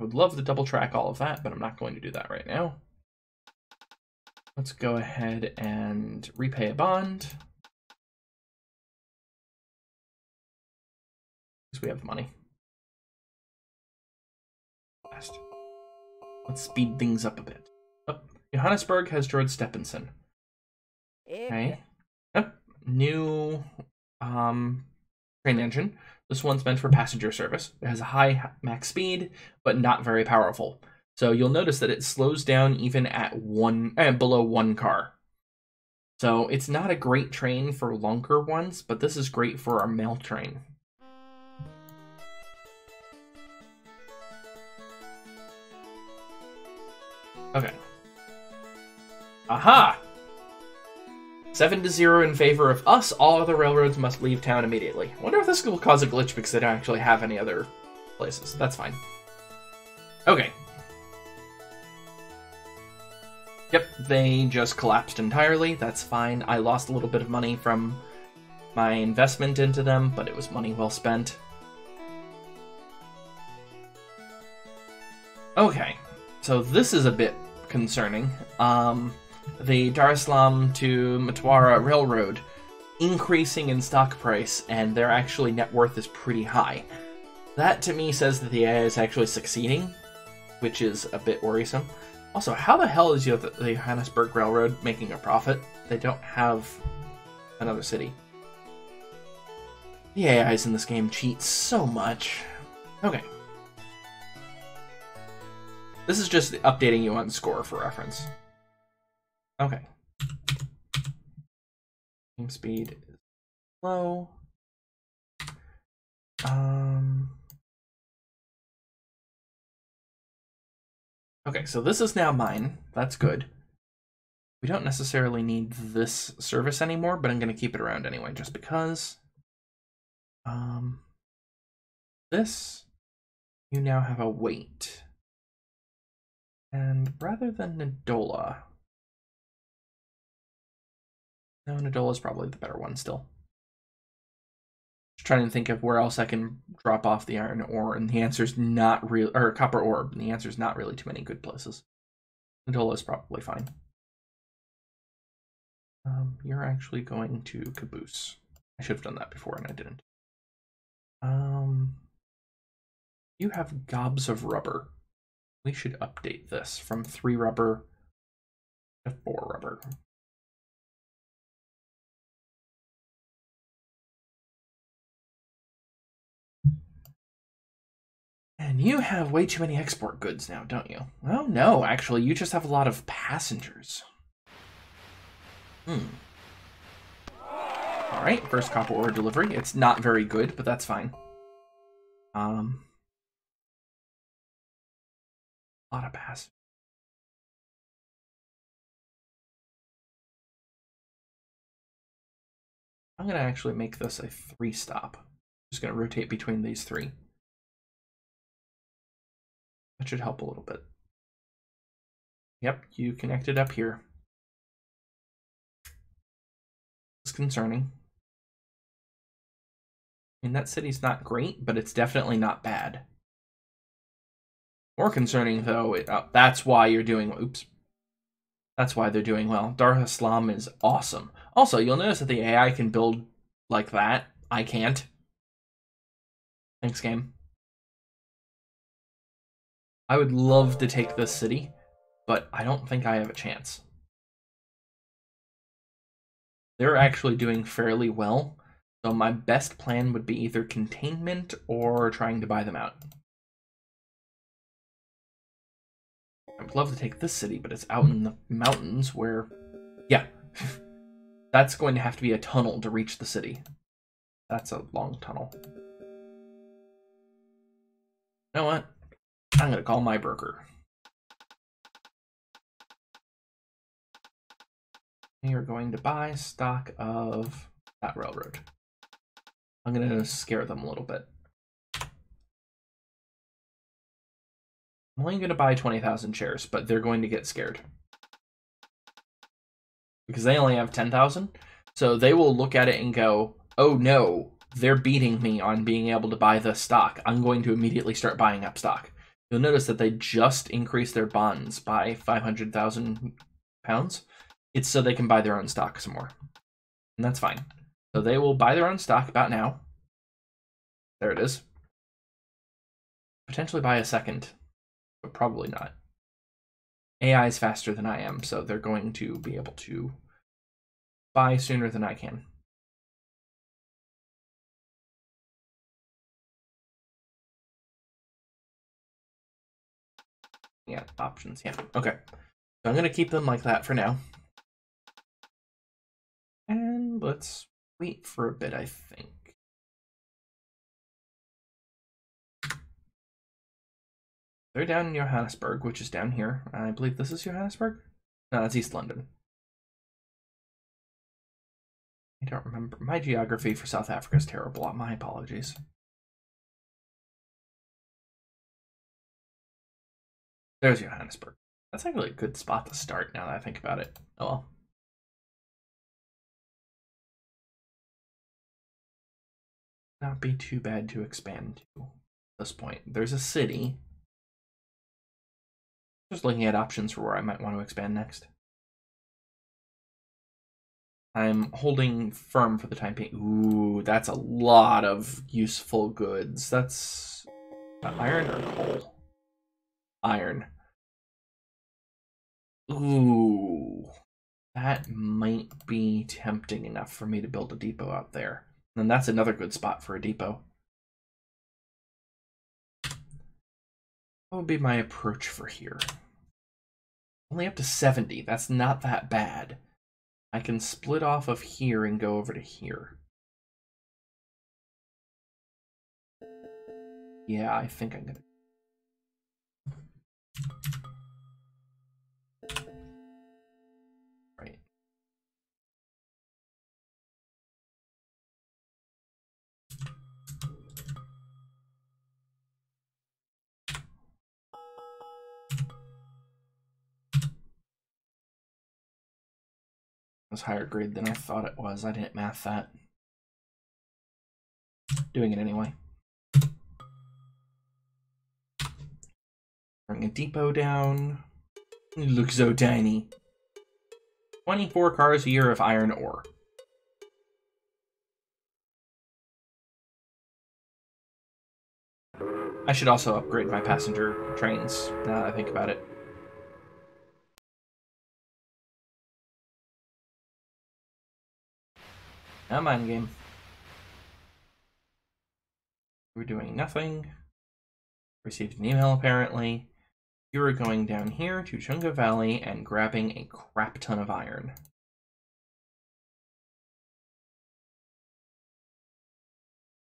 I would love to double track all of that, but I'm not going to do that right now. Let's go ahead and repay a bond. Because we have the money. Fast. Let's speed things up a bit. Oh, Johannesburg has George Stephenson. Okay. Yep. New um train engine. This one's meant for passenger service. It has a high max speed, but not very powerful. So you'll notice that it slows down even at one eh, below one car. So it's not a great train for longer ones, but this is great for our mail train. Okay. Aha! Seven to zero in favor of us. All other railroads must leave town immediately. Wonder if this will cause a glitch because they don't actually have any other places. That's fine. Okay. Yep, they just collapsed entirely. That's fine. I lost a little bit of money from my investment into them, but it was money well spent. Okay, so this is a bit concerning. Um, the Dar to Mtwara Railroad increasing in stock price, and their actually net worth is pretty high. That to me says that the AI is actually succeeding, which is a bit worrisome. Also, how the hell is the Johannesburg Railroad making a profit? They don't have another city. The AIs in this game cheat so much. Okay. This is just updating you on score for reference. Okay. Game speed is low. Um. Okay, so this is now mine. That's good. We don't necessarily need this service anymore, but I'm going to keep it around anyway, just because. Um, this, you now have a weight. And rather than Ndola, no, Ndola is probably the better one still. Just trying to think of where else I can drop off the iron ore, and the answer is not real, or copper ore, and the answer is not really too many good places. Ndola is probably fine. Um, you're actually going to Caboose. I should have done that before, and I didn't. Um, you have gobs of rubber. We should update this from three rubber to four rubber. And you have way too many export goods now, don't you? Oh, no, actually, you just have a lot of passengers. Hmm. Alright, first copper ore delivery. It's not very good, but that's fine. Um, a lot of passengers. I'm going to actually make this a three stop. Just going to rotate between these three. That should help a little bit. Yep, you connected up here. It's concerning. I mean, that city's not great, but it's definitely not bad. More concerning, though, it, uh, that's why you're doing... Oops. That's why they're doing well. Dar es Salaam is awesome. Also, you'll notice that the AI can build like that. I can't. Thanks, game. I would love to take this city, but I don't think I have a chance. They're actually doing fairly well, so my best plan would be either containment or trying to buy them out. I would love to take this city, but it's out in the mountains where, yeah, that's going to have to be a tunnel to reach the city. That's a long tunnel. You know what? I'm going to call my broker. You're going to buy stock of that railroad. I'm going to scare them a little bit. I'm only going to buy 20,000 shares, but they're going to get scared. Because they only have 10,000. So they will look at it and go, oh no, they're beating me on being able to buy the stock. I'm going to immediately start buying up stock you'll notice that they just increased their bonds by 500,000 pounds. It's so they can buy their own stock some more. And that's fine. So they will buy their own stock about now. There it is. Potentially buy a second, but probably not. AI is faster than I am, so they're going to be able to buy sooner than I can. Yeah, options, yeah, okay. So I'm gonna keep them like that for now. And let's wait for a bit, I think. They're down in Johannesburg, which is down here. I believe this is Johannesburg? No, that's East London. I don't remember. My geography for South Africa is terrible. My apologies. There's Johannesburg. That's actually a good spot to start now that I think about it. Oh well. Not be too bad to expand to this point. There's a city. Just looking at options for where I might want to expand next. I'm holding firm for the time being. Ooh, that's a lot of useful goods. That's iron or coal? Iron. Ooh, that might be tempting enough for me to build a depot out there. And that's another good spot for a depot. What would be my approach for here? Only up to 70. That's not that bad. I can split off of here and go over to here. Yeah, I think I'm gonna. Was higher grade than I thought it was. I didn't math that. Doing it anyway. Bring a depot down. You look so tiny. 24 cars a year of iron ore. I should also upgrade my passenger trains now that I think about it. Come on, game. We're doing nothing. Received an email, apparently. You are going down here to Chunga Valley and grabbing a crap ton of iron.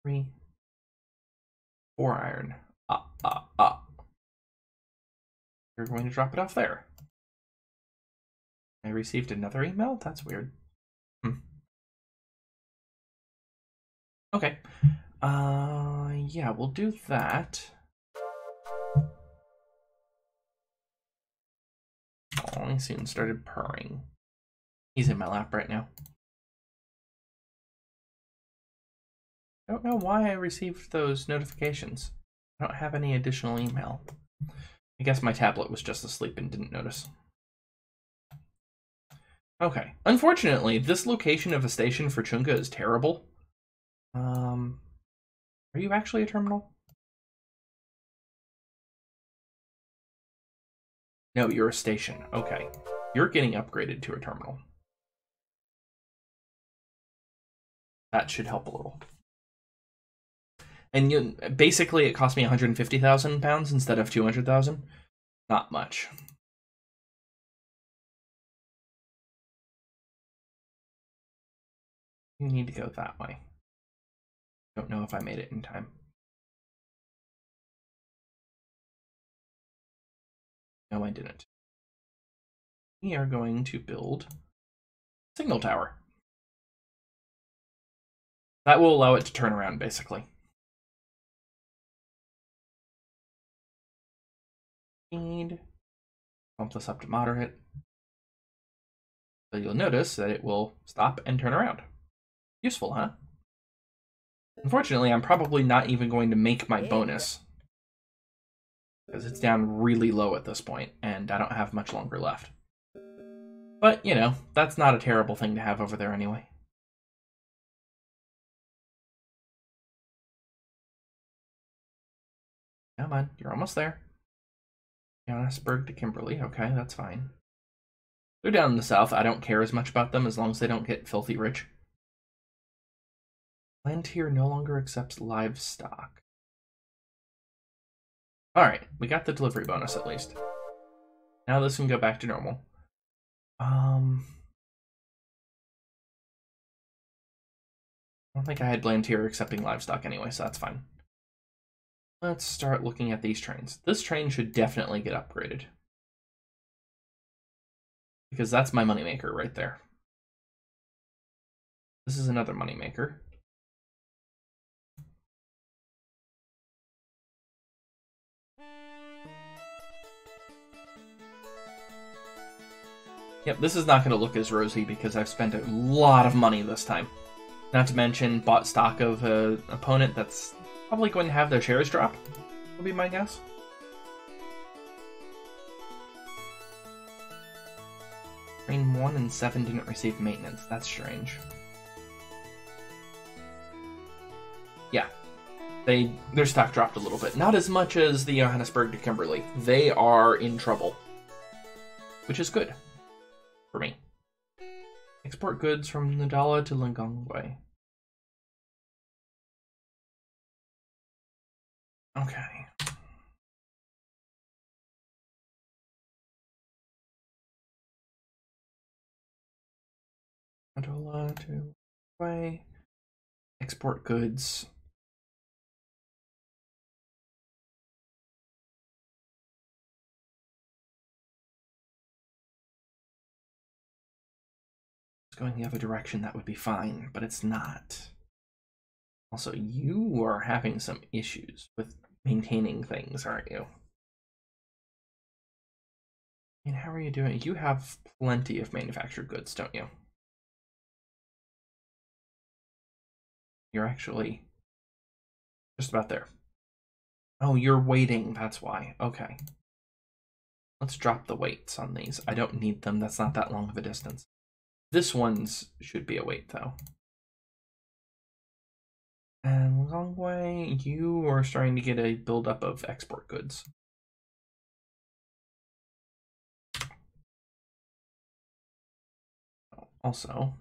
Three. Four iron. Ah, ah, ah. You're going to drop it off there. I received another email? That's weird. Okay. Uh, yeah, we'll do that. Oh, he soon started purring. He's in my lap right now. I don't know why I received those notifications. I don't have any additional email. I guess my tablet was just asleep and didn't notice. Okay. Unfortunately, this location of a station for Chunga is terrible. Um, are you actually a terminal? No, you're a station. Okay. You're getting upgraded to a terminal. That should help a little. And you, basically, it cost me 150,000 pounds instead of 200,000. Not much. You need to go that way. Don't know if I made it in time. No, I didn't. We are going to build signal tower. That will allow it to turn around, basically. Speed. Bump this up to moderate. So you'll notice that it will stop and turn around. Useful, huh? Unfortunately, I'm probably not even going to make my bonus. Because it's down really low at this point, and I don't have much longer left. But, you know, that's not a terrible thing to have over there anyway. Come on, you're almost there. Johannesburg to Kimberley, okay, that's fine. They're down in the south, I don't care as much about them as long as they don't get filthy rich. Land here no longer accepts livestock. Alright, we got the delivery bonus at least. Now this can go back to normal. Um, I don't think I had Blantyre accepting livestock anyway, so that's fine. Let's start looking at these trains. This train should definitely get upgraded. Because that's my moneymaker right there. This is another moneymaker. Yep, this is not going to look as rosy because I've spent a lot of money this time. Not to mention, bought stock of an opponent that's probably going to have their shares drop, would be my guess. Train 1 and 7 didn't receive maintenance. That's strange. Yeah. They their stock dropped a little bit. Not as much as the Johannesburg to Kimberley. They are in trouble. Which is good for me. Export goods from Ndola to Lilongwe. Okay. Ndola to Way. Export goods. Going the other direction, that would be fine, but it's not. Also, you are having some issues with maintaining things, aren't you? And how are you doing? You have plenty of manufactured goods, don't you? You're actually just about there. Oh, you're waiting, that's why. Okay. Let's drop the weights on these. I don't need them, that's not that long of a distance. This one's should be a wait though. And Longway, you are starting to get a buildup of export goods. Also,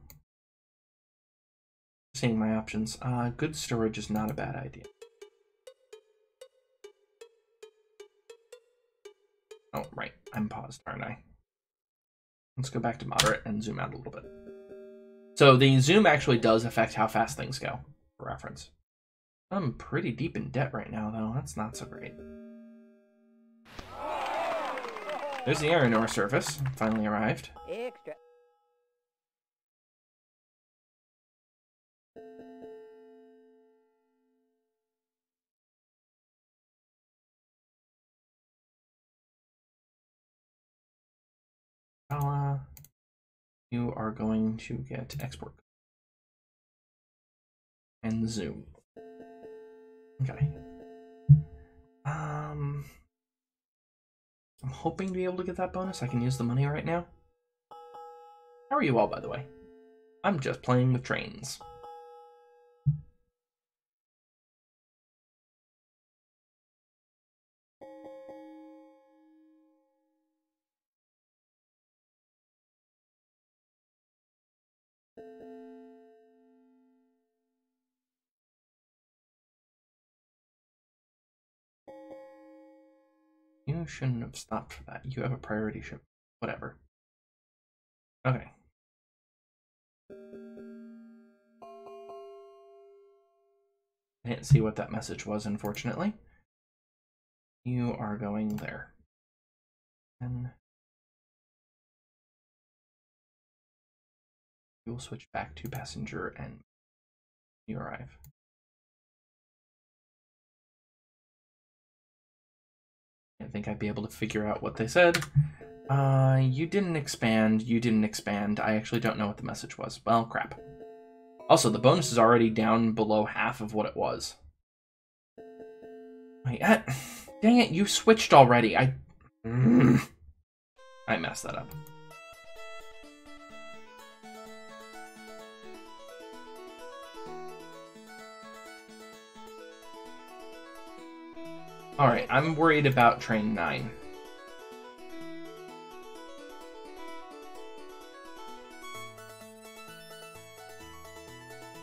seeing my options, uh, good storage is not a bad idea. Oh, right, I'm paused, aren't I? Let's go back to moderate and zoom out a little bit. So the zoom actually does affect how fast things go, for reference. I'm pretty deep in debt right now, though. That's not so great. There's the iron ore surface. Finally arrived. Extra. You are going to get export and zoom. Okay. Um, I'm hoping to be able to get that bonus. I can use the money right now. How are you all, by the way? I'm just playing with trains. Shouldn't have stopped for that. You have a priority ship. Whatever. Okay. I didn't see what that message was, unfortunately. You are going there. And you will switch back to passenger and you arrive. I think I'd be able to figure out what they said. Uh, you didn't expand, you didn't expand. I actually don't know what the message was. Well, crap. Also, the bonus is already down below half of what it was. Wait, uh, dang it, you switched already. I... I messed that up. Alright, I'm worried about train 9.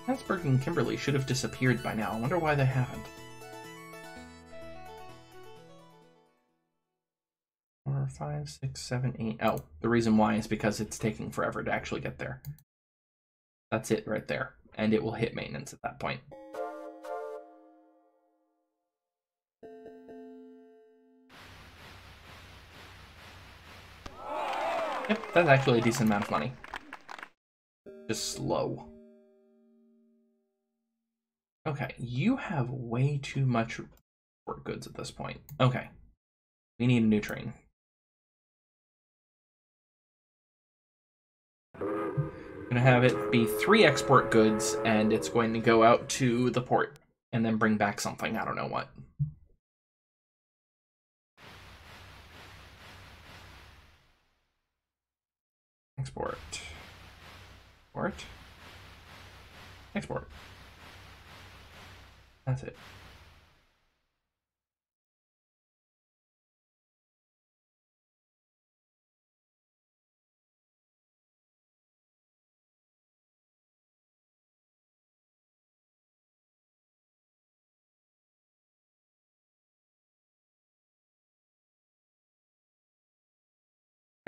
Habsburg and Kimberley should have disappeared by now. I wonder why they haven't. Four, Five, six, seven, eight. Oh, the reason why is because it's taking forever to actually get there. That's it right there. And it will hit maintenance at that point. Yep, that's actually a decent amount of money. Just slow. Okay, you have way too much work goods at this point. Okay. We need a new train. Gonna have it be three export goods, and it's going to go out to the port and then bring back something. I don't know what. Export. Export. Export. That's it.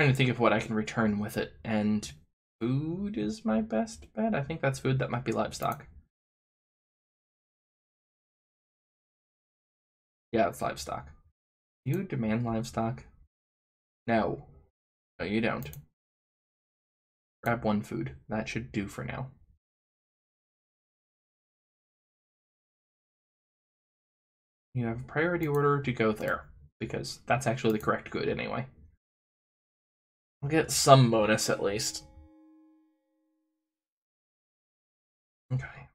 Trying to think of what I can return with it, and food is my best bet. I think that's food. That might be livestock. Yeah, it's livestock. You demand livestock? No. No, you don't. Grab one food. That should do for now. You have a priority order to go there, because that's actually the correct good anyway. We'll get some bonus at least. Okay.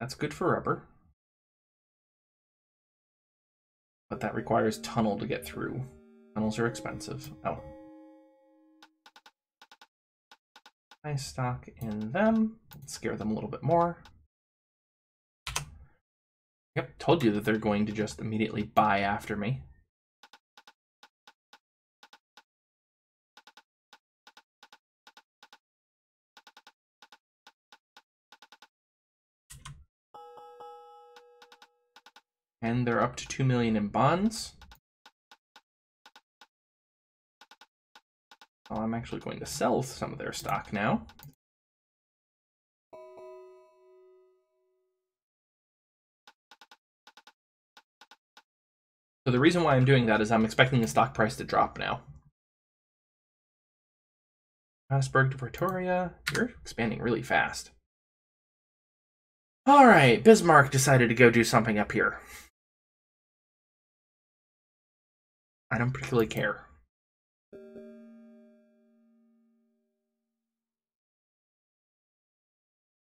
That's good for rubber. But that requires tunnel to get through. Tunnels are expensive. Oh. I stock in them. Scare them a little bit more. Yep, told you that they're going to just immediately buy after me. And they're up to 2 million in bonds. Well, I'm actually going to sell some of their stock now. So the reason why I'm doing that is I'm expecting the stock price to drop now. Habsburg to Pretoria. You're expanding really fast. All right, Bismarck decided to go do something up here. I don't particularly care.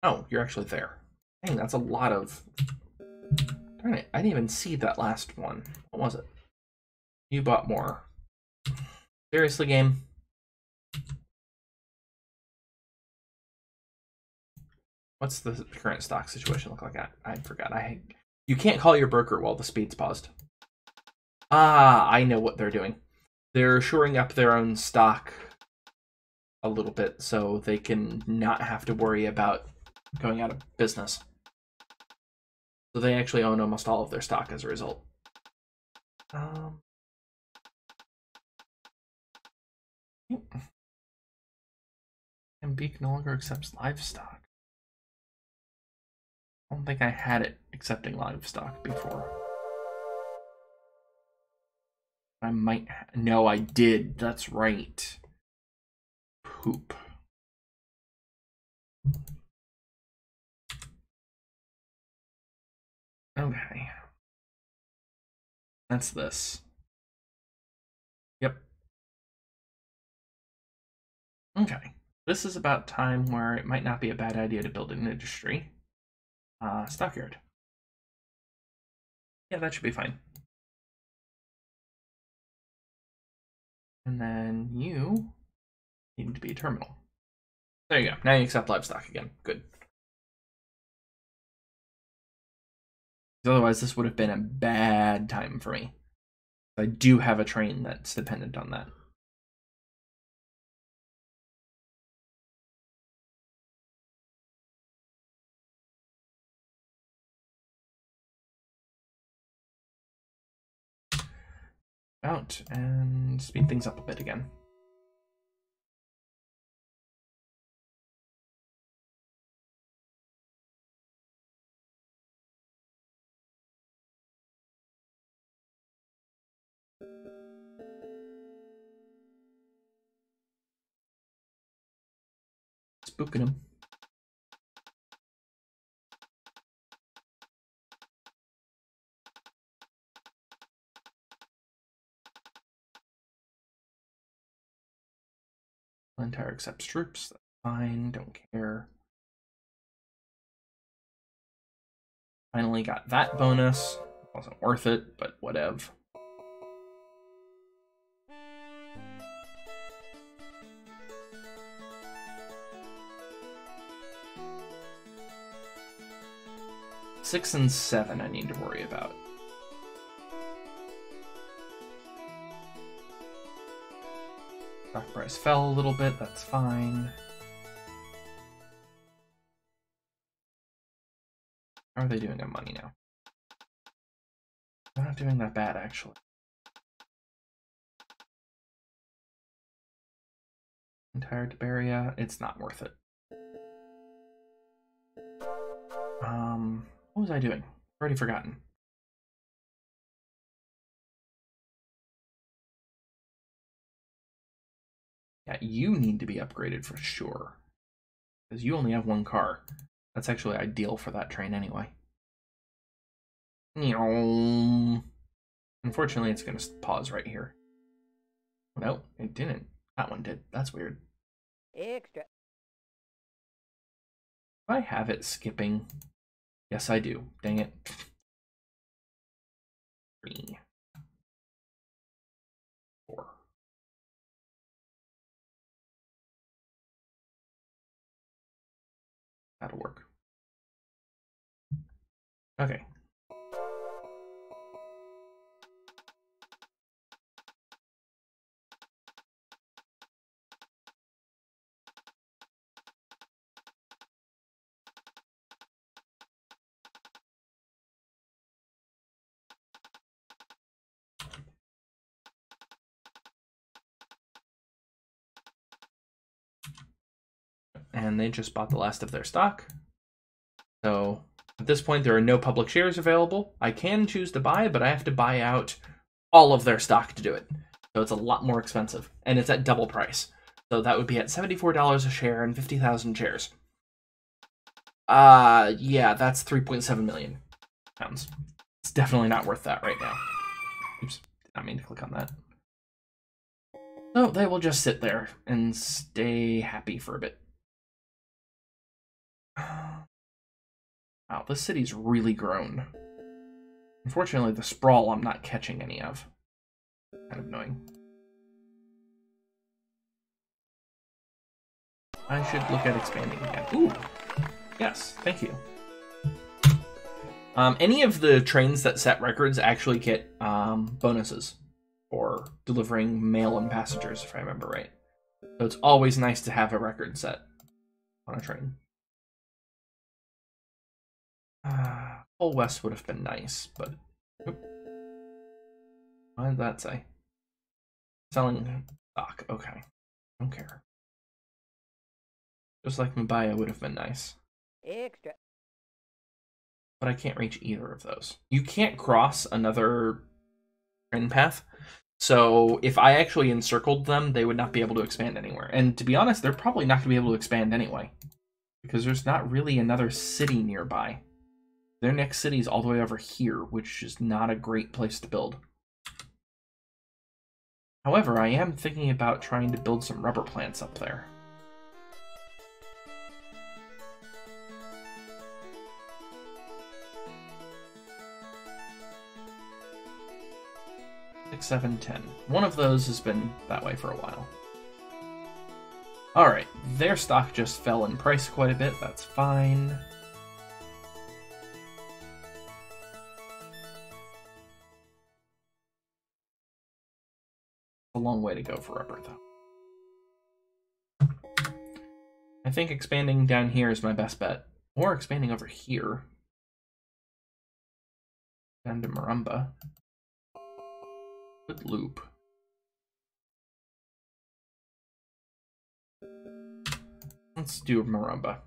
Oh, you're actually there. Dang, that's a lot of... Darn it, I didn't even see that last one. What was it? You bought more. Seriously, game? What's the current stock situation look like? I, I forgot. I You can't call your broker while the speed's paused. Ah, I know what they're doing. They're shoring up their own stock a little bit so they can not have to worry about going out of business. So they actually own almost all of their stock as a result. Um, and Beak no longer accepts livestock. I don't think I had it accepting livestock before. I might. No, I did. That's right. Poop. Okay. That's this. Yep. Okay. This is about time where it might not be a bad idea to build an industry. Uh, stockyard. Yeah, that should be fine. And then you need to be a terminal. There you go. Now you accept livestock again. Good. Otherwise, this would have been a bad time for me. I do have a train that's dependent on that. Out and speed things up a bit again. Spooking him. Entire accepts troops. That's fine. Don't care. Finally got that bonus. Wasn't worth it, but whatever. Six and seven I need to worry about. Stock price fell a little bit, that's fine. How are they doing their money now? They're not doing that bad, actually. Entire Tiberia, it's not worth it. Um, what was I doing? Already forgotten. Yeah, you need to be upgraded for sure. Because you only have one car. That's actually ideal for that train anyway. Unfortunately, it's going to pause right here. No, it didn't. That one did. That's weird. Extra. Do I have it skipping? Yes, I do. Dang it. Three. That'll work. Okay. And they just bought the last of their stock. So at this point, there are no public shares available. I can choose to buy, but I have to buy out all of their stock to do it. So it's a lot more expensive, and it's at double price. So that would be at $74 a share and 50,000 shares. Uh, yeah, that's 3.7 million pounds. It's definitely not worth that right now. Oops, did not mean to click on that. So they will just sit there and stay happy for a bit. Wow, this city's really grown. Unfortunately, the sprawl I'm not catching any of. Kind of annoying. I should look at expanding again. Ooh, yes, thank you. Um, any of the trains that set records actually get um, bonuses for delivering mail and passengers, if I remember right. So it's always nice to have a record set on a train. Uh, Full West would have been nice, but... Oop. What did that say? Selling stock. Okay. Don't care. Just like Mabaya would have been nice. Extra. But I can't reach either of those. You can't cross another train path. So if I actually encircled them, they would not be able to expand anywhere. And to be honest, they're probably not going to be able to expand anyway. Because there's not really another city nearby. Their next city is all the way over here, which is not a great place to build. However, I am thinking about trying to build some rubber plants up there. Six, seven, ten. One of those has been that way for a while. Alright, their stock just fell in price quite a bit, that's fine. A long way to go for rubber, though. I think expanding down here is my best bet. Or expanding over here. Down to Marumba. Good loop. Let's do Marumba.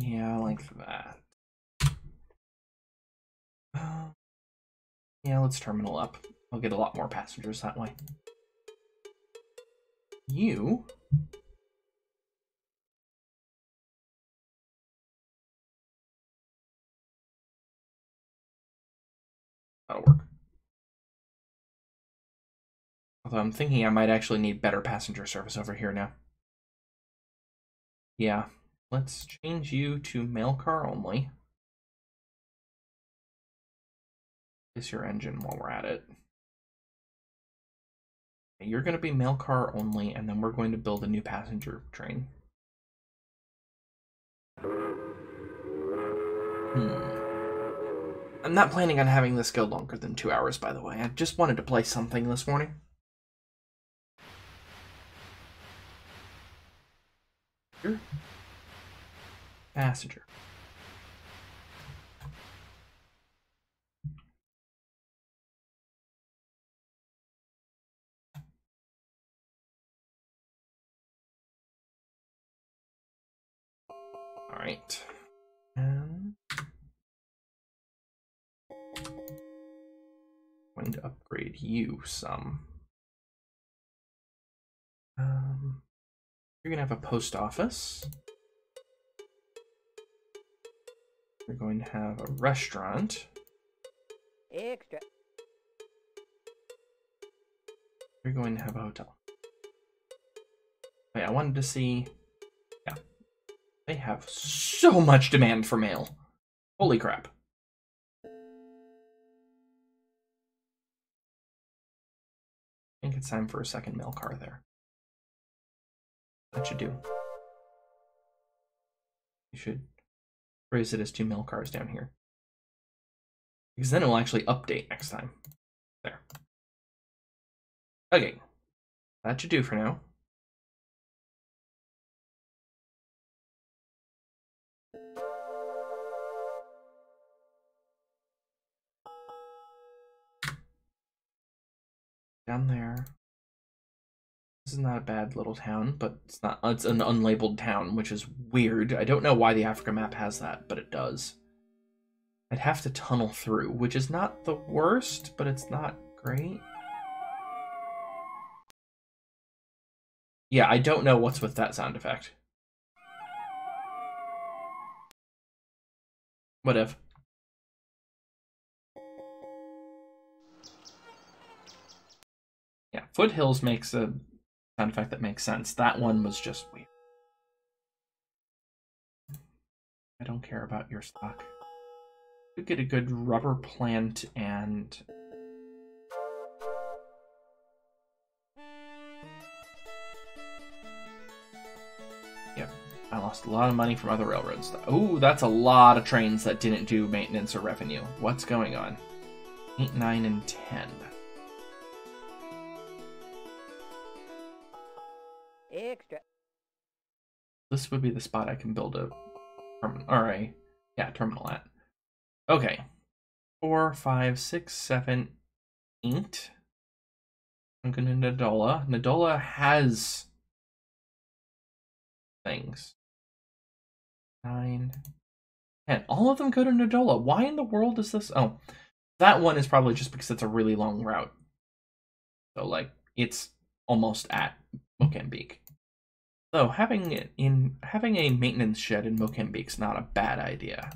Yeah, like that. Uh, yeah, let's terminal up. I'll get a lot more passengers that way. You That'll work. Although I'm thinking I might actually need better passenger service over here now. Yeah, let's change you to mail car only. Is your engine while we're at it. You're going to be mail car only, and then we're going to build a new passenger train. Hmm. I'm not planning on having this go longer than two hours, by the way. I just wanted to play something this morning. Passenger. All right. And going to upgrade you some. Um, you're going to have a post office. You're going to have a restaurant. Extra. We're going to have a hotel. Wait, I wanted to see. Yeah. They have so much demand for mail. Holy crap. I think it's time for a second mail car there. That should do. You should raise it as two mail cars down here. Because then it will actually update next time. There. Okay. That should do for now. Down there. This is not a bad little town, but it's not it's an unlabeled town, which is weird. I don't know why the Africa map has that, but it does. I'd have to tunnel through, which is not the worst, but it's not great. Yeah, I don't know what's with that sound effect. What if? Yeah, Foothills makes a sound effect that makes sense. That one was just weird. I don't care about your stock. Could get a good rubber plant and. I lost a lot of money from other railroads. Oh, that's a lot of trains that didn't do maintenance or revenue. What's going on? 8, 9, and 10. This would be the spot I can build a terminal, or a, yeah, terminal at. Okay. Four, five, six, seven, eight. I'm going to Ndola. Ndola has things. Nine, ten. All of them go to Ndola. Why in the world is this? Oh, that one is probably just because it's a really long route. So, like, it's almost at Mocambique. So having in having a maintenance shed in Mocambique's not a bad idea.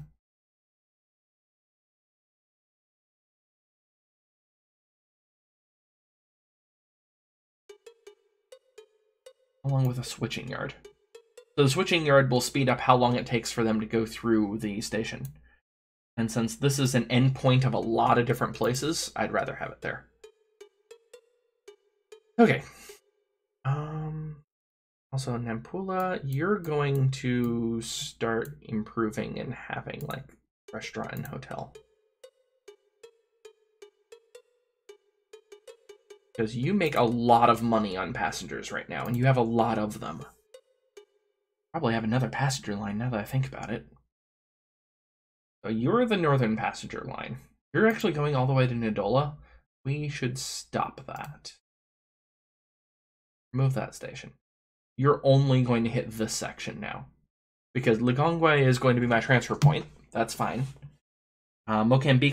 Along with a switching yard. So the switching yard will speed up how long it takes for them to go through the station. And since this is an endpoint of a lot of different places, I'd rather have it there. Okay. Also Nampula, you're going to start improving and having like restaurant and hotel. Because you make a lot of money on passengers right now, and you have a lot of them. Probably have another passenger line now that I think about it. So you're the northern passenger line. You're actually going all the way to Ndola. We should stop that. Remove that station. You're only going to hit this section now. Because Lilongwe is going to be my transfer point. That's fine. Uh,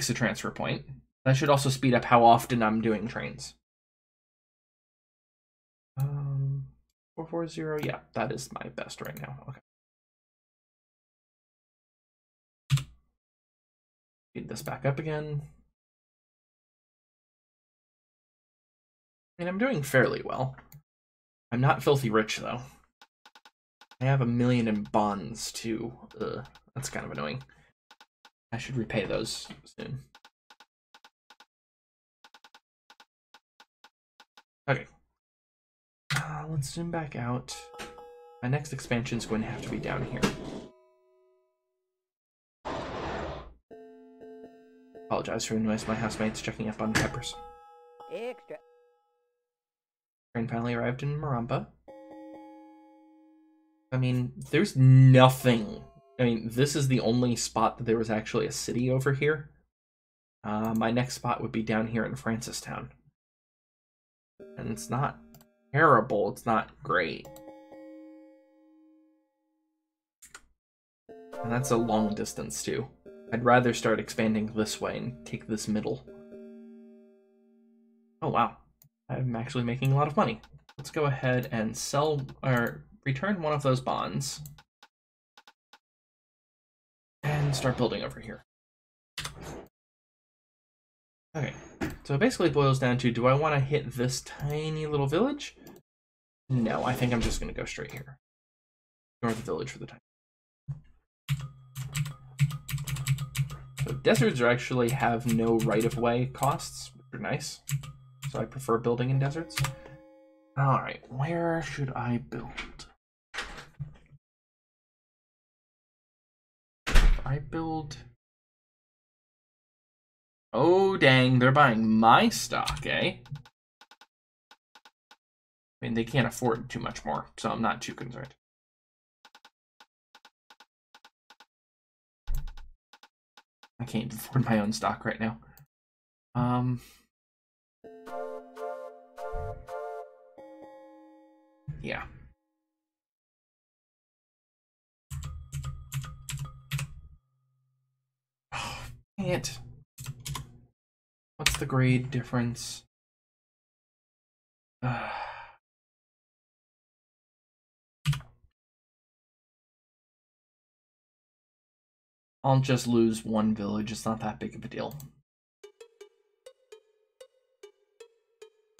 a transfer point. That should also speed up how often I'm doing trains. Um, 440, yeah, that is my best right now. Okay. Speed this back up again. And I'm doing fairly well. I'm not filthy rich, though. I have a million in bonds, too. Ugh, that's kind of annoying. I should repay those soon. Okay. Uh, let's zoom back out. My next expansion is going to have to be down here. Apologize for the noise. My housemate's checking up on peppers. Extra. Train finally arrived in Maramba. I mean, there's nothing. I mean, this is the only spot that there was actually a city over here. Uh, my next spot would be down here in Francistown. And it's not terrible, it's not great. And that's a long distance, too. I'd rather start expanding this way and take this middle. Oh, wow. I'm actually making a lot of money. Let's go ahead and sell or return one of those bonds and start building over here. Okay, so it basically boils down to do I want to hit this tiny little village? No, I think I'm just going to go straight here. Ignore the village for the time. So deserts actually have no right-of-way costs, which are nice. So I prefer building in deserts. Alright, where should I build? I build... Oh dang, they're buying my stock, eh? I mean, they can't afford too much more, so I'm not too concerned. I can't afford my own stock right now. Um... Yeah. It. What's the grade difference? Uh, I'll just lose one village. It's not that big of a deal.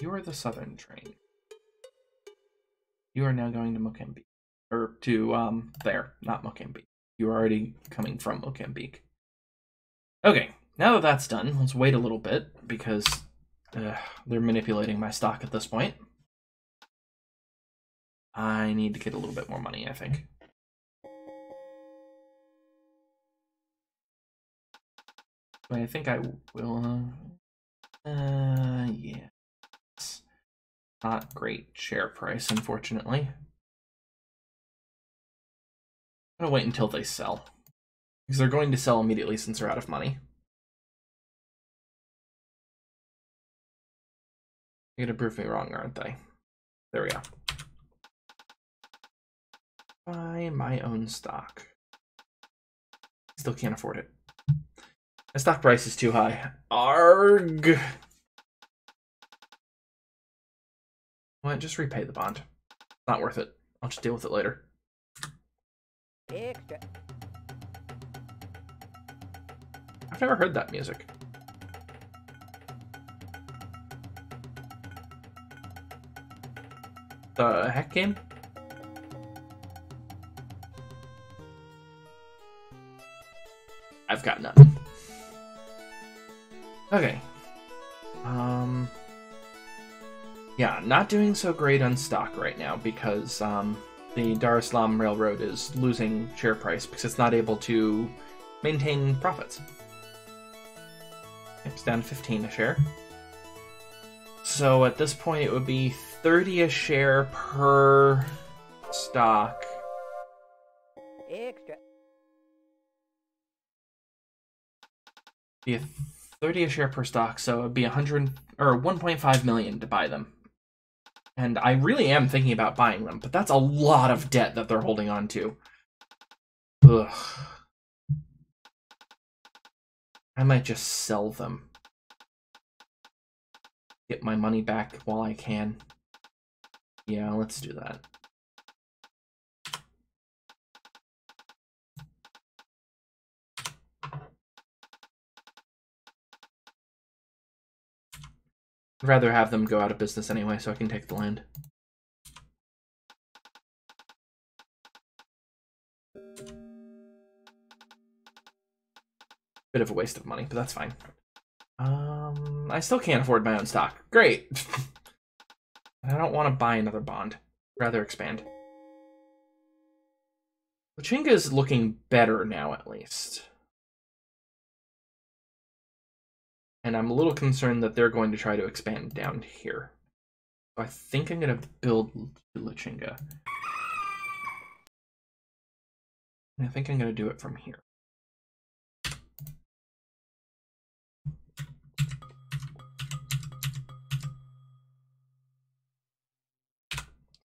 You are the southern train. You are now going to Mokambique. Or to, um, there, not Mokambique. You're already coming from Mokambique. Okay, now that that's done, let's wait a little bit because uh, they're manipulating my stock at this point. I need to get a little bit more money, I think. I think I will. Uh yeah. Not great share price, unfortunately. I'm gonna wait until they sell. Because they're going to sell immediately since they're out of money. You're gonna prove me wrong, aren't they? There we go. Buy my own stock. Still can't afford it. My stock price is too high. Arg! Well, just repay the bond. Not worth it. I'll just deal with it later. I've never heard that music. The heck game? I've got nothing. Okay. Um. Yeah, not doing so great on stock right now because um, the Dar es Salaam Railroad is losing share price because it's not able to maintain profits. It's down 15 a share. So at this point, it would be 30 a share per stock. Extra. Be a 30 a share per stock, so it'd be 100 or 1.5 million to buy them. And I really am thinking about buying them, but that's a lot of debt that they're holding on to. Ugh. I might just sell them. Get my money back while I can. Yeah, let's do that. I'd rather have them go out of business anyway, so I can take the land. Bit of a waste of money, but that's fine. Um, I still can't afford my own stock. Great. I don't want to buy another bond. Rather expand. Lichinga is looking better now, at least. And I'm a little concerned that they're going to try to expand down here. So I think I'm going to build Lichinga. I think I'm going to do it from here.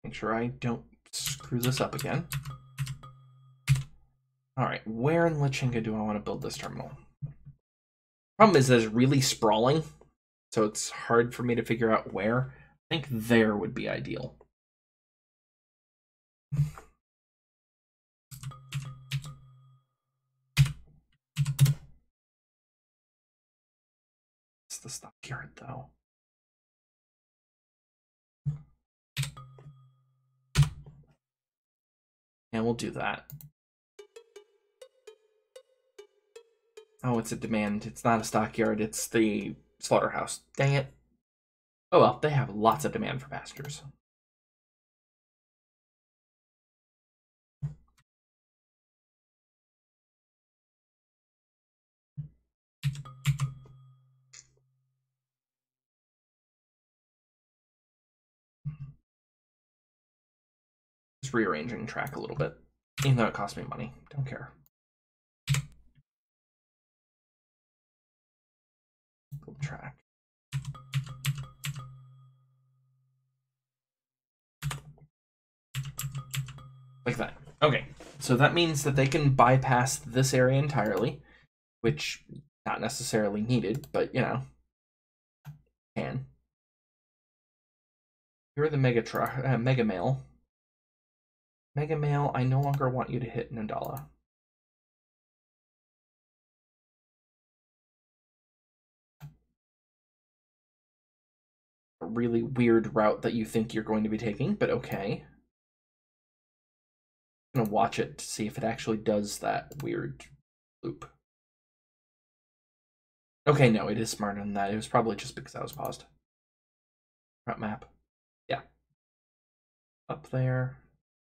Make sure I don't screw this up again. Alright, where in Lichinga do I want to build this terminal? Problem is it's really sprawling, so it's hard for me to figure out where. I think there would be ideal. It's the stockyard, though. And we'll do that. Oh, it's a demand. It's not a stockyard, it's the slaughterhouse. Dang it. Oh well, they have lots of demand for pastures. Just rearranging track a little bit, even though it cost me money. Don't care. Track. Like that. Okay, so that means that they can bypass this area entirely, which not necessarily needed, but you know, can. You're the mega truck, uh, mega mail. Mega mail. I no longer want you to hit Ndola. Really weird route that you think you're going to be taking, but okay. I'm gonna watch it to see if it actually does that weird loop. Okay, no, it is smarter than that. It was probably just because I was paused. Map. Yeah. Up there,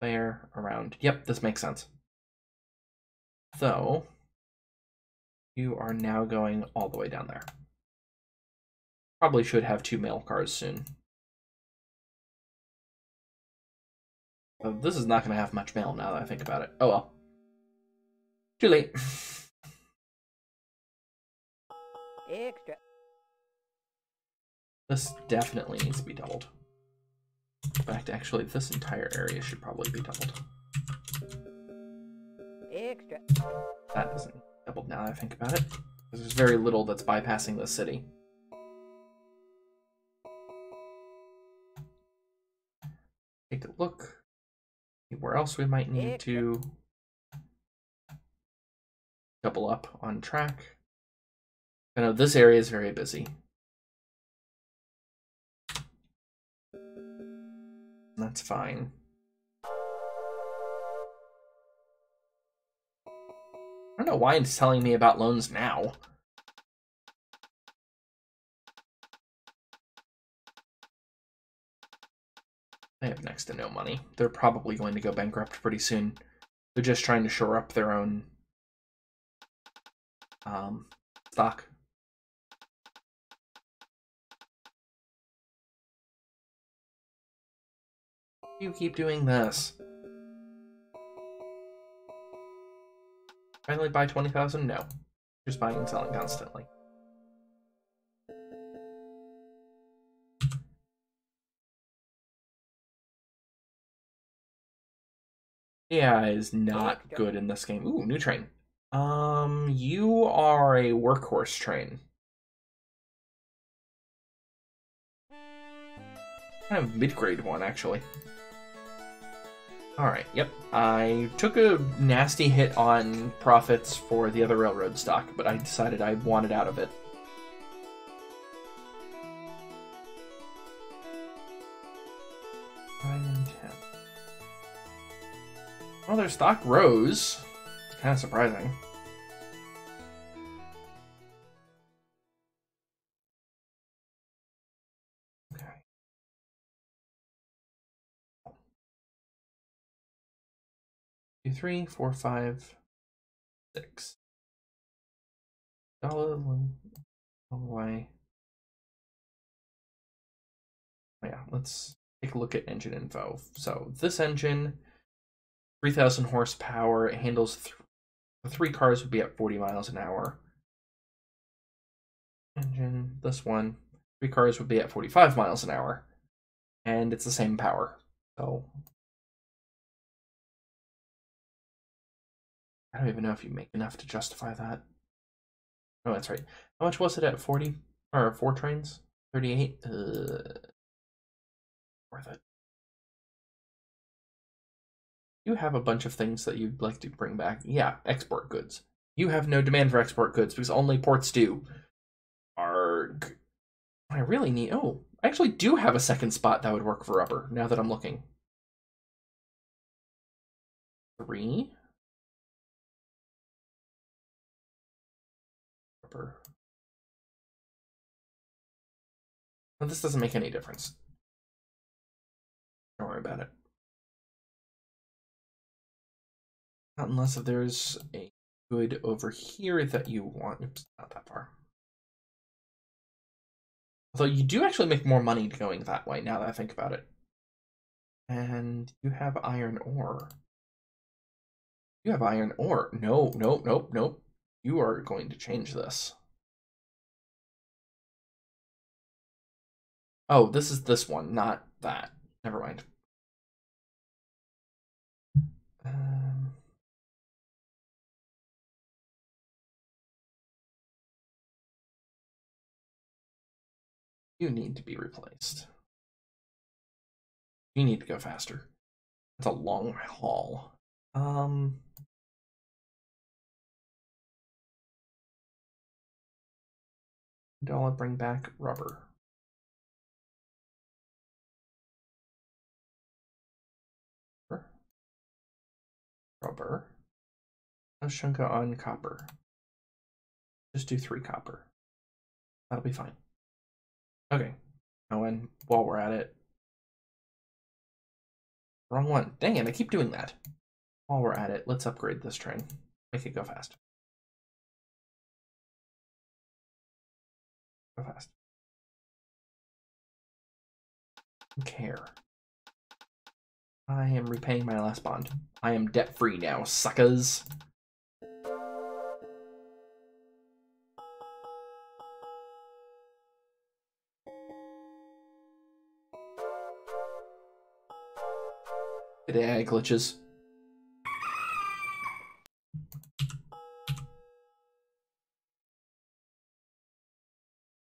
there, around. Yep, this makes sense. So, you are now going all the way down there. Probably should have two mail cars soon. This is not going to have much mail now that I think about it. Oh well. Too late. Extra. This definitely needs to be doubled. In fact, actually, this entire area should probably be doubled. Extra. That isn't doubled now that I think about it. There's very little that's bypassing the city. Take a look. Where else we might need to double up on track. I know this area is very busy. That's fine. I don't know why it's telling me about loans now. They have next to no money. They're probably going to go bankrupt pretty soon. They're just trying to shore up their own um, stock. You keep doing this. Finally buy 20,000? No. Just buying and selling constantly. Yeah, is not good in this game. Ooh, new train. Um, you are a workhorse train. Kind of mid-grade one, actually. Alright, yep. I took a nasty hit on profits for the other railroad stock, but I decided I wanted out of it. Nine and ten. Well, their stock rose. It's kind of surprising. Two, three, four, five, six. Dollar all the way. Oh, yeah, let's take a look at engine info. So this engine 3,000 horsepower. It handles th three cars would be at 40 miles an hour. Engine, this one, three cars would be at 45 miles an hour. And it's the same power. So I don't even know if you make enough to justify that. Oh, that's right. How much was it at 40 or four trains? 38? Uh, worth it you have a bunch of things that you'd like to bring back. Yeah, export goods. You have no demand for export goods because only ports do. Arg. I really need. Oh, I actually do have a second spot that would work for rubber now that I'm looking. Three. Rubber. Well, this doesn't make any difference. Don't worry about it. Not unless there's a good over here that you want. Oops, not that far. Although you do actually make more money going that way, now that I think about it. And you have iron ore. You have iron ore. No, no, nope, nope. You are going to change this. Oh, this is this one, not that. Never mind. You need to be replaced. You need to go faster. It's a long haul. Um. Dollar bring back rubber. Rubber. Shunka on copper. Just do three copper. That'll be fine. Okay. And while we're at it. Wrong one. Dang it, I keep doing that. While we're at it, let's upgrade this train. Make it go fast. Go fast. Care. I am repaying my last bond. I am debt free now, suckers. AI glitches.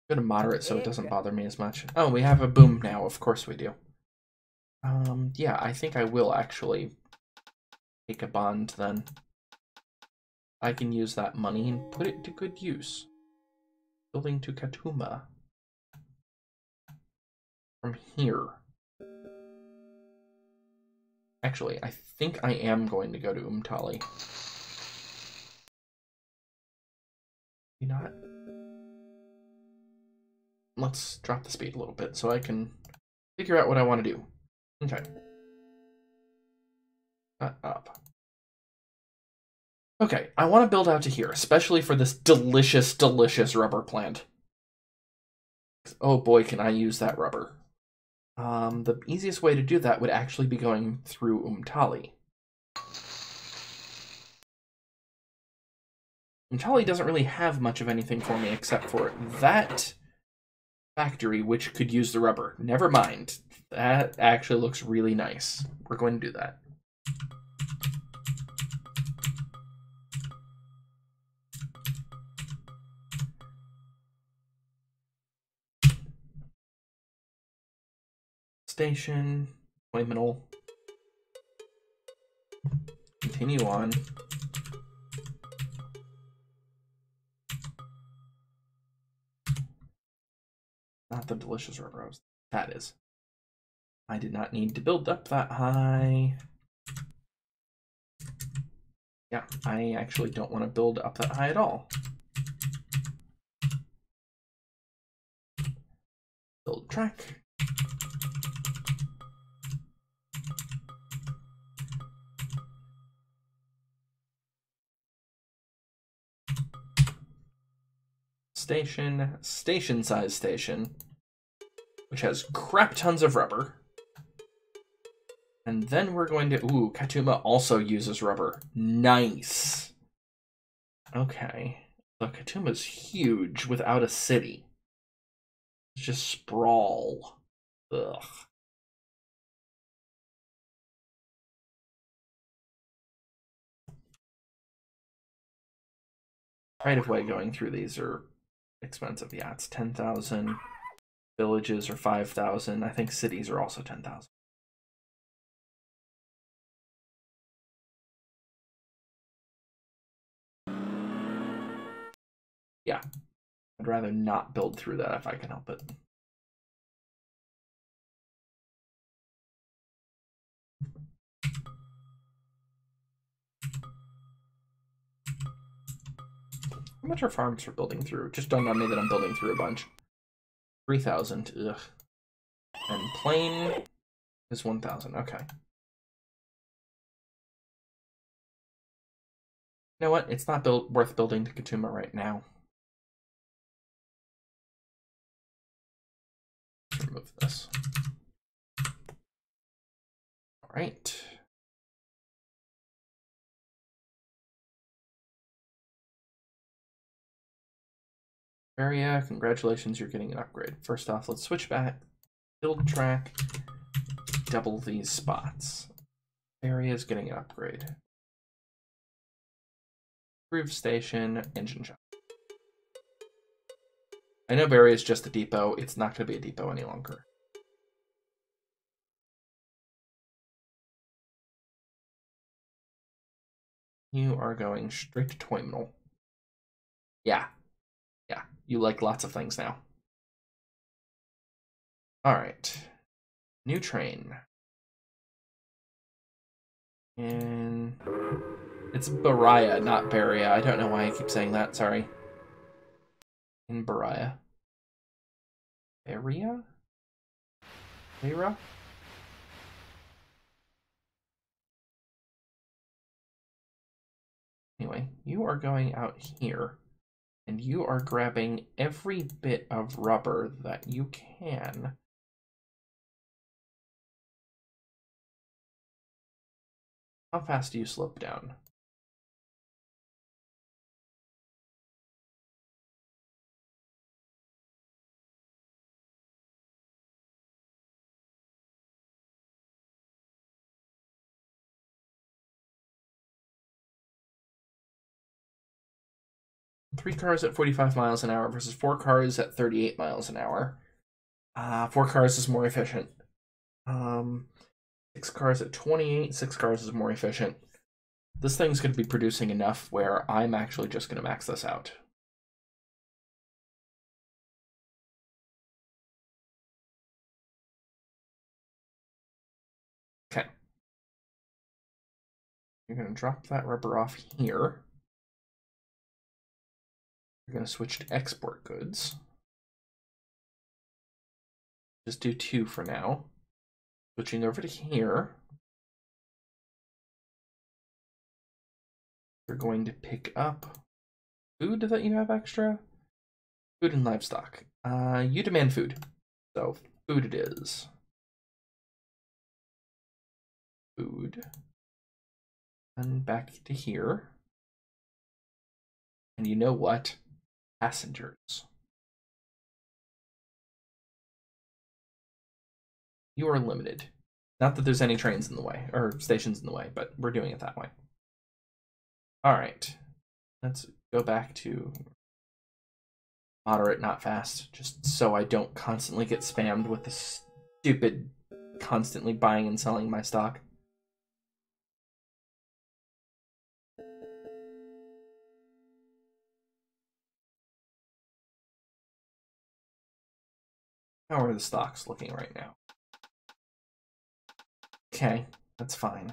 I'm gonna moderate so it doesn't bother me as much. Oh, we have a boom now. Of course we do. Um, yeah, I think I will actually take a bond then. I can use that money and put it to good use. Building to Katuma. From here. Actually, I think I am going to go to Umtali. You not? Let's drop the speed a little bit so I can figure out what I want to do. Okay. Up. Okay, I want to build out to here, especially for this delicious, delicious rubber plant. Oh boy, can I use that rubber. Um, the easiest way to do that would actually be going through Umtali. Umtali doesn't really have much of anything for me except for that factory, which could use the rubber. Never mind. That actually looks really nice. We're going to do that. Station, terminal. Continue on. Not the delicious rose. That is. I did not need to build up that high. Yeah, I actually don't want to build up that high at all. Build track. Station, station size station, which has crap tons of rubber. And then we're going to, ooh, Katuma also uses rubber. Nice. Okay. So Katuma's huge without a city. It's just sprawl. Ugh. Right of way going through these are expensive. Yeah, it's 10,000. Villages are 5,000. I think cities are also 10,000. Yeah. I'd rather not build through that if I can help it. How much are farms for building through? Just don't on me that I'm building through a bunch. 3,000. Ugh. And plain is 1,000. Okay. You know what? It's not build worth building to Katuma right now. remove this. All right. Area, congratulations, you're getting an upgrade. First off, let's switch back. Build track, double these spots. Area is getting an upgrade. Groove station, engine shop. I know Barry is just a depot. It's not going to be a depot any longer. You are going straight to Toyminal. Yeah. You like lots of things now. Alright. New train. And it's Baraya, not Baria. I don't know why I keep saying that, sorry in Baria. Area? Lyra? Anyway, you are going out here and you are grabbing every bit of rubber that you can. How fast do you slope down? Three cars at 45 miles an hour versus four cars at 38 miles an hour. Uh, four cars is more efficient. Um, six cars at 28, six cars is more efficient. This thing's going to be producing enough where I'm actually just going to max this out. Okay. You're going to drop that rubber off here. We're going to switch to export goods. Just do two for now. Switching over to here. We're going to pick up food that you have extra. Food and livestock. Uh, you demand food. So, food it is. Food. And back to here. And you know what? Passengers. You are limited. Not that there's any trains in the way, or stations in the way, but we're doing it that way. Alright. Let's go back to moderate, not fast, just so I don't constantly get spammed with the stupid constantly buying and selling my stock. How are the stocks looking right now? Okay, that's fine.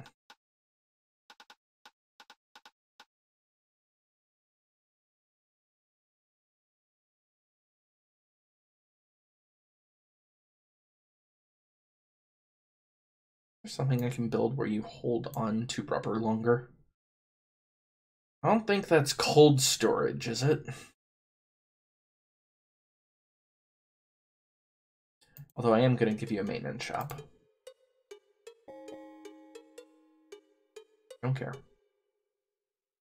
There's something I can build where you hold on to rubber longer. I don't think that's cold storage, is it? Although I am going to give you a maintenance shop. I Don't care.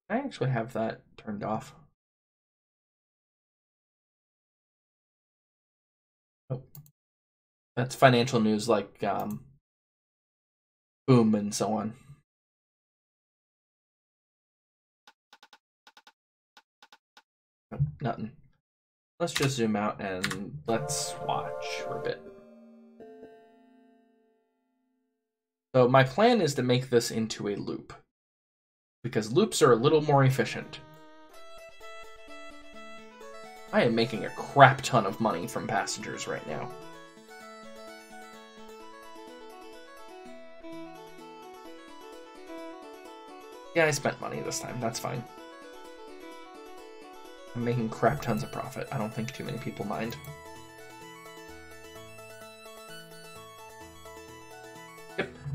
I actually have that turned off. Oh. That's financial news like um, Boom and so on. nothing. Let's just zoom out and let's watch for a bit. So my plan is to make this into a loop. Because loops are a little more efficient. I am making a crap ton of money from passengers right now. Yeah, I spent money this time. That's fine. I'm making crap tons of profit. I don't think too many people mind.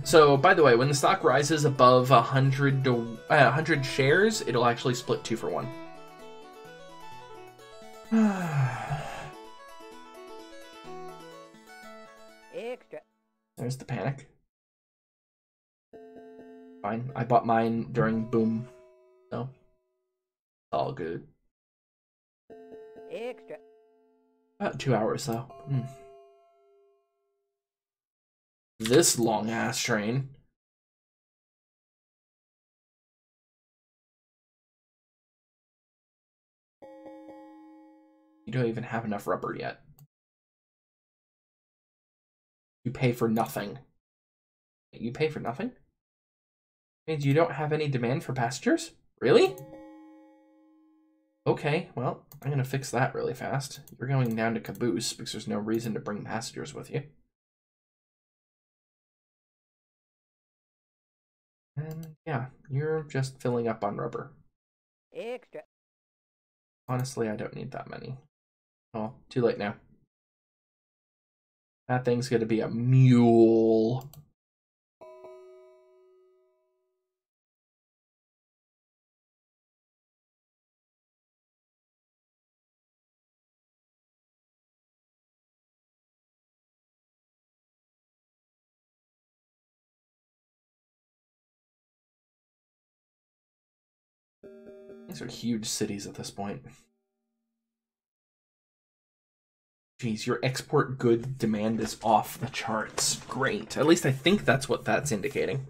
So, by the way, when the stock rises above 100 to, uh, 100 shares, it'll actually split two for one. Extra. There's the panic. Fine. I bought mine during boom. So, all good. Extra. About two hours though. Hmm. This long ass train. You don't even have enough rubber yet. You pay for nothing. You pay for nothing? Means you don't have any demand for passengers? Really? Okay, well, I'm gonna fix that really fast. You're going down to Caboose because there's no reason to bring passengers with you. Yeah, you're just filling up on rubber. Extra. Honestly, I don't need that many. Oh, too late now. That thing's gonna be a mule. These are huge cities at this point. Geez, your export good demand is off the charts. Great. At least I think that's what that's indicating.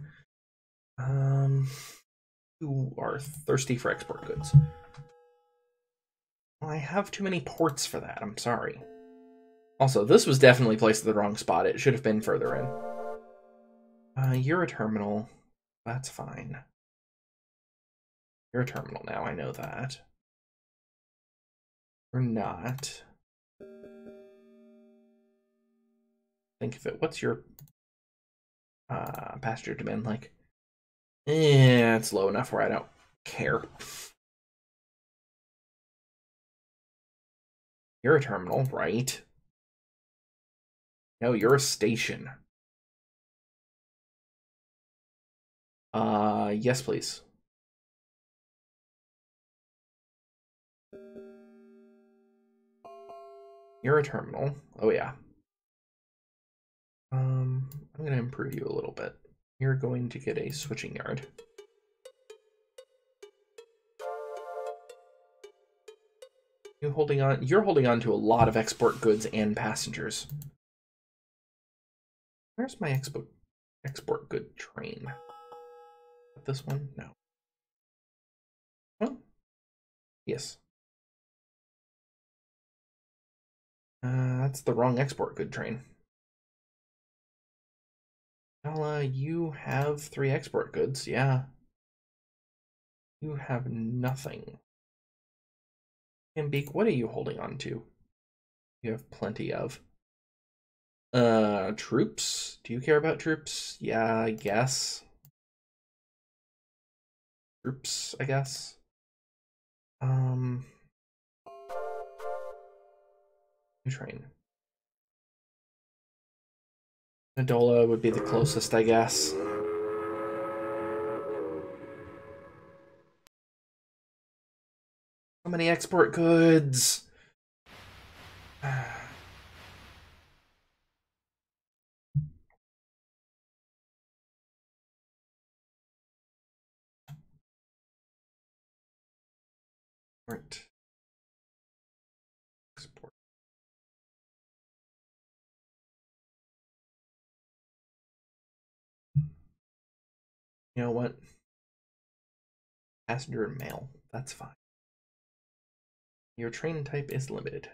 Um, you are thirsty for export goods. Well, I have too many ports for that. I'm sorry. Also, this was definitely placed at the wrong spot. It should have been further in. Uh, you're a terminal. That's fine. You're a terminal now, I know that. Or not. Think of it. What's your uh, passenger demand like? Yeah, it's low enough where I don't care. You're a terminal, right? No, you're a station. Uh, yes, please. You're a terminal. Oh yeah. Um, I'm gonna improve you a little bit. You're going to get a switching yard. You holding on? You're holding on to a lot of export goods and passengers. Where's my export export good train? This one? No. Oh. Yes. Uh, that's the wrong export good train. Well, uh, you have three export goods, yeah. You have nothing. Ambeek, what are you holding on to? You have plenty of. Uh, troops? Do you care about troops? Yeah, I guess. Troops, I guess. Um, train. Ndola would be the closest, I guess. How many export goods. Right. You know what? Passenger mail. That's fine. Your train type is limited.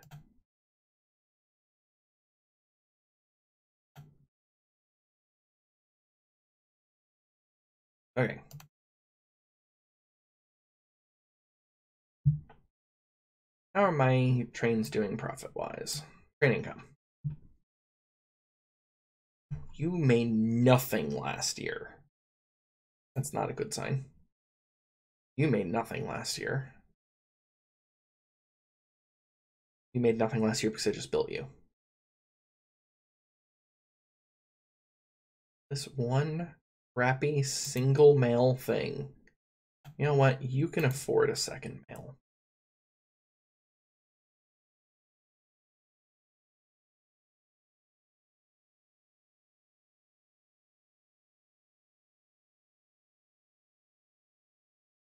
Okay. How are my trains doing profit wise? Train income. You made nothing last year. That's not a good sign. You made nothing last year. You made nothing last year because I just built you. This one crappy single mail thing. You know what? You can afford a second mail.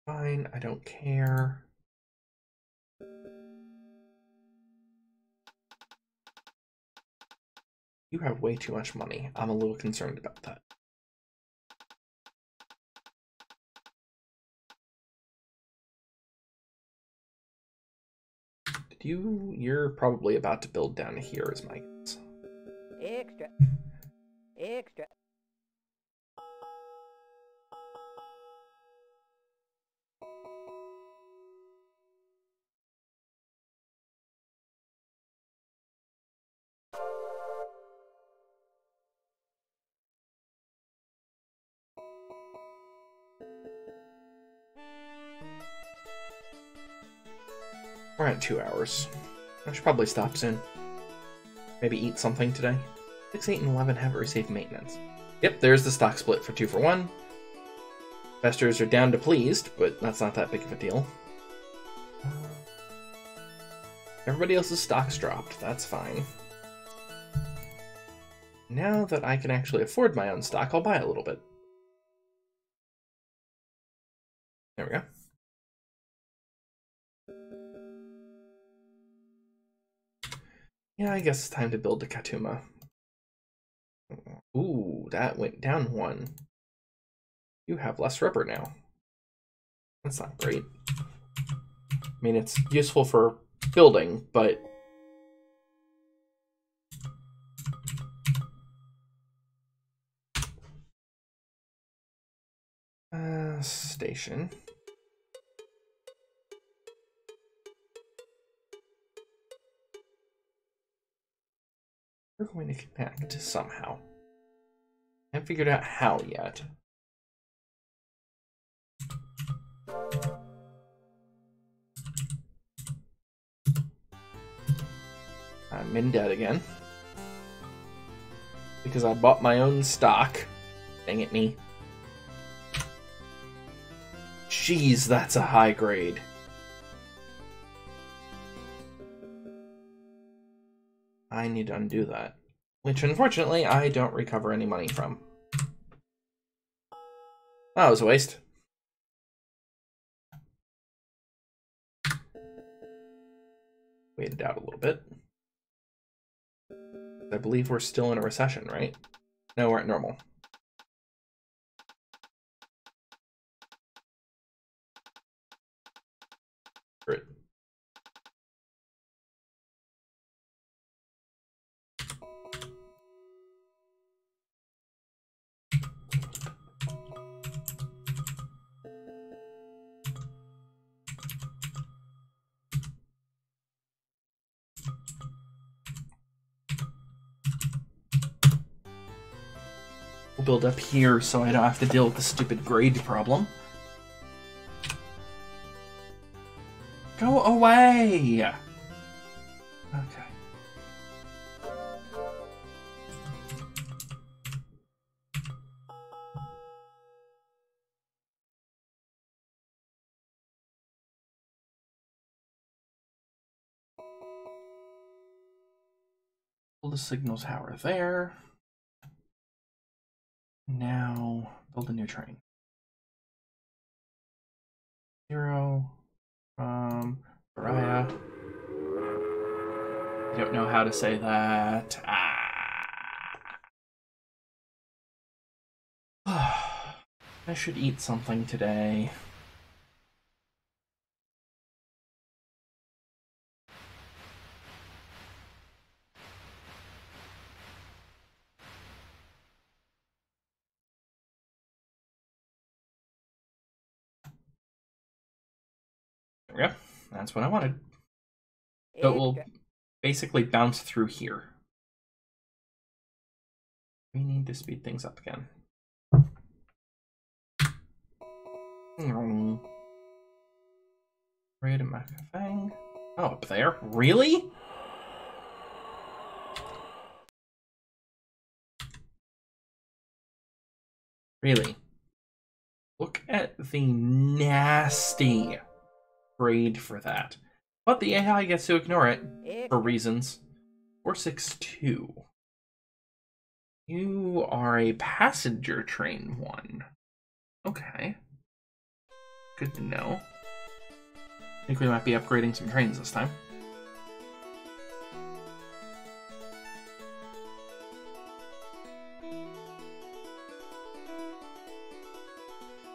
Fine, I don't care. You have way too much money. I'm a little concerned about that. Did you... You're probably about to build down here is my guess. Extra. Extra. Two hours. I should probably stop soon. Maybe eat something today. 6, 8, and 11 have received maintenance. Yep, there's the stock split for 2 for 1. Investors are down to pleased, but that's not that big of a deal. Everybody else's stocks dropped, that's fine. Now that I can actually afford my own stock, I'll buy a little bit. There we go. Yeah, I guess it's time to build the Katuma. Ooh, that went down one. You have less rubber now. That's not great. I mean, it's useful for building, but... Uh, station. We're going to connect somehow. I haven't figured out how yet. I'm in debt again. Because I bought my own stock. Dang it me. Jeez, that's a high grade. I need to undo that. Which, unfortunately, I don't recover any money from. That was a waste. Wait it out a little bit. I believe we're still in a recession, right? No, we're at normal. Build up here so I don't have to deal with the stupid grade problem. Go away! Okay. Build a signal tower there. Now, build a new train. Zero from Pariah. Don't know how to say that. Ah. I should eat something today. That's what I wanted. So it will basically bounce through here. We need to speed things up again. Hmm. Raid a Macafang. Oh, up there? Really? Really? Look at the nasty grade for that. But the AI gets to ignore it for reasons. 462. You are a passenger train one. Okay. Good to know. I think we might be upgrading some trains this time.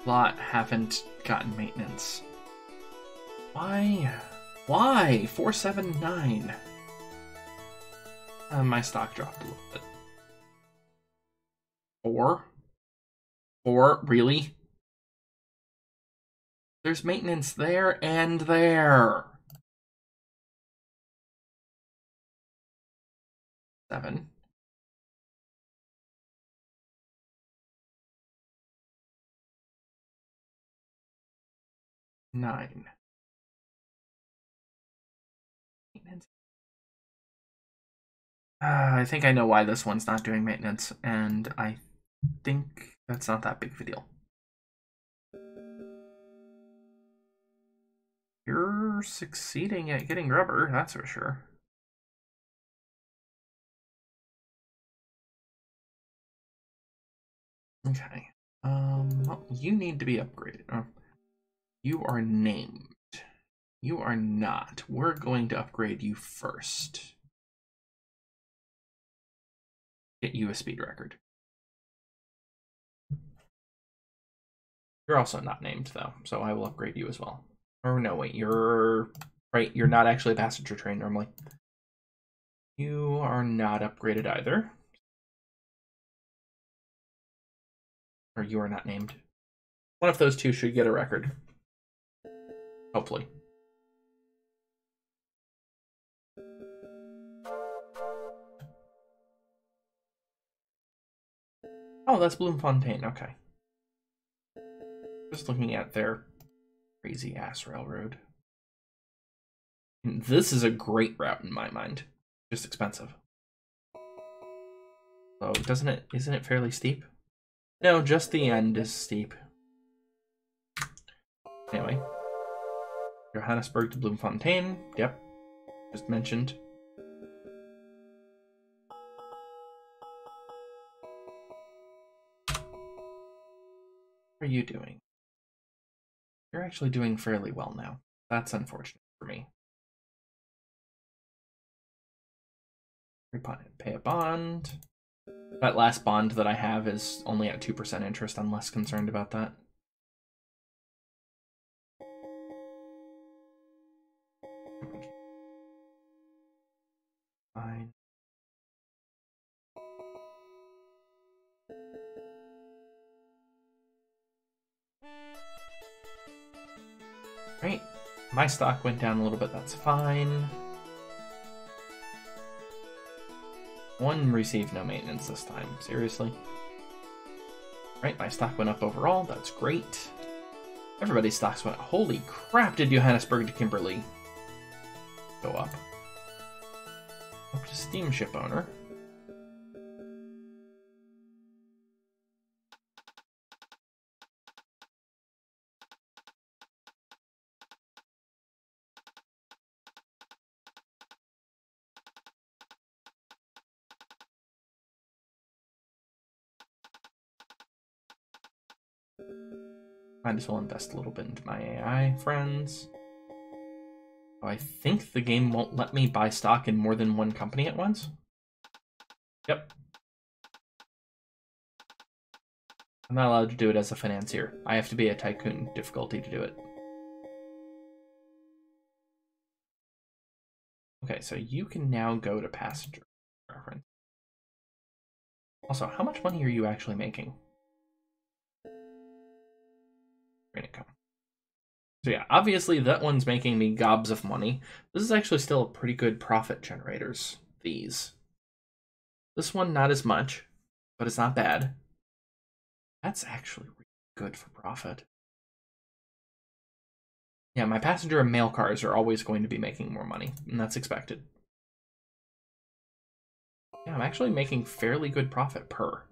Lot haven't gotten maintenance. Why? Why? 479. Uh, my stock dropped a little bit. Four? Four? Really? There's maintenance there and there. Seven. Nine. Uh, I think I know why this one's not doing maintenance, and I think that's not that big of a deal. You're succeeding at getting rubber, that's for sure. Okay. Um, well, you need to be upgraded. Uh, you are named. You are not. We're going to upgrade you first. Get you a speed record. You're also not named though, so I will upgrade you as well. Or no, wait, you're right. You're not actually a passenger train normally. You are not upgraded either. Or you are not named. One of those two should get a record. Hopefully. Oh, that's Bloemfontein. Okay. Just looking at their crazy ass railroad. This is a great route in my mind. Just expensive. Oh, doesn't it? Isn't it fairly steep? No, just the end is steep. Anyway. Johannesburg to Bloemfontein. Yep. Just mentioned. Are you doing? You're actually doing fairly well now. That's unfortunate for me. Pay a bond. That last bond that I have is only at 2% interest. I'm less concerned about that. Right. My stock went down a little bit, that's fine. One received no maintenance this time, seriously. Right, my stock went up overall, that's great. Everybody's stocks went. Holy crap, did Johannesburg to Kimberley go up? Up to steamship owner. Might as well invest a little bit into my AI friends. I think the game won't let me buy stock in more than one company at once. Yep. I'm not allowed to do it as a financier. I have to be a tycoon difficulty to do it. Okay, so you can now go to passenger. Also, how much money are you actually making? Income. So yeah, obviously that one's making me gobs of money. This is actually still a pretty good profit generators, these. This one, not as much, but it's not bad. That's actually really good for profit. Yeah, my passenger and mail cars are always going to be making more money, and that's expected. Yeah, I'm actually making fairly good profit per.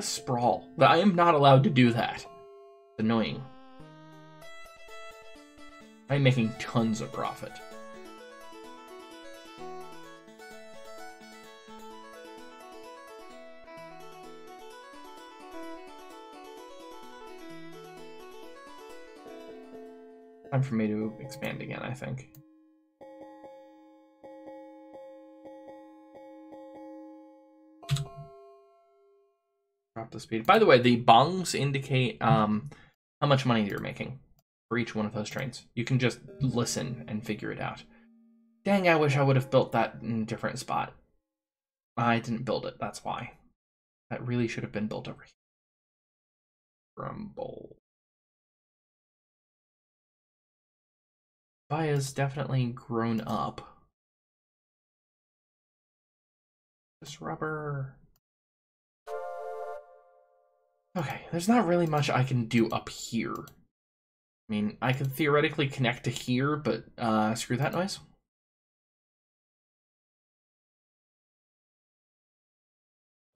A sprawl. I am not allowed to do that. It's annoying. I'm making tons of profit. Time for me to expand again, I think. Drop the speed. By the way, the bongs indicate um, how much money you're making for each one of those trains. You can just listen and figure it out. Dang, I wish I would have built that in a different spot. I didn't build it, that's why. That really should have been built over here. Rumble. Vaya's definitely grown up. This rubber. Okay, there's not really much I can do up here. I mean, I could theoretically connect to here, but uh, screw that noise.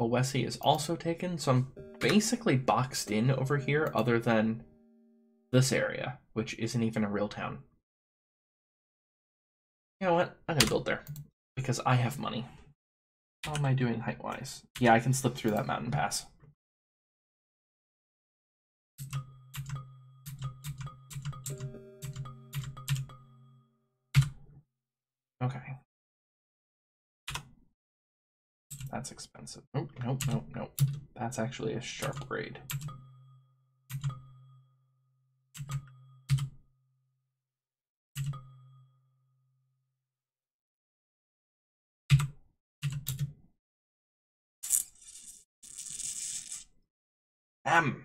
Owesi is also taken, so I'm basically boxed in over here other than this area, which isn't even a real town. You know what? I'm gonna build there because I have money. How am I doing height-wise? Yeah, I can slip through that mountain pass. Okay. That's expensive. Nope, nope, nope, nope. That's actually a sharp grade. M.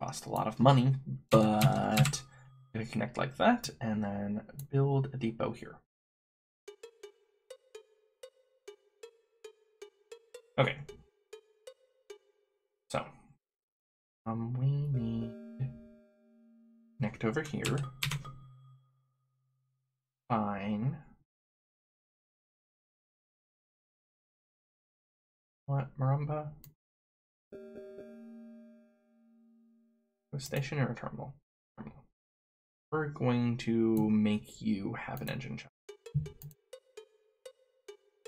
Cost a lot of money, but gonna connect like that and then build a depot here. Okay. So, um, we need connect over here. Fine. What, Marumba? A station or a terminal? Terminal. We're going to make you have an engine shop.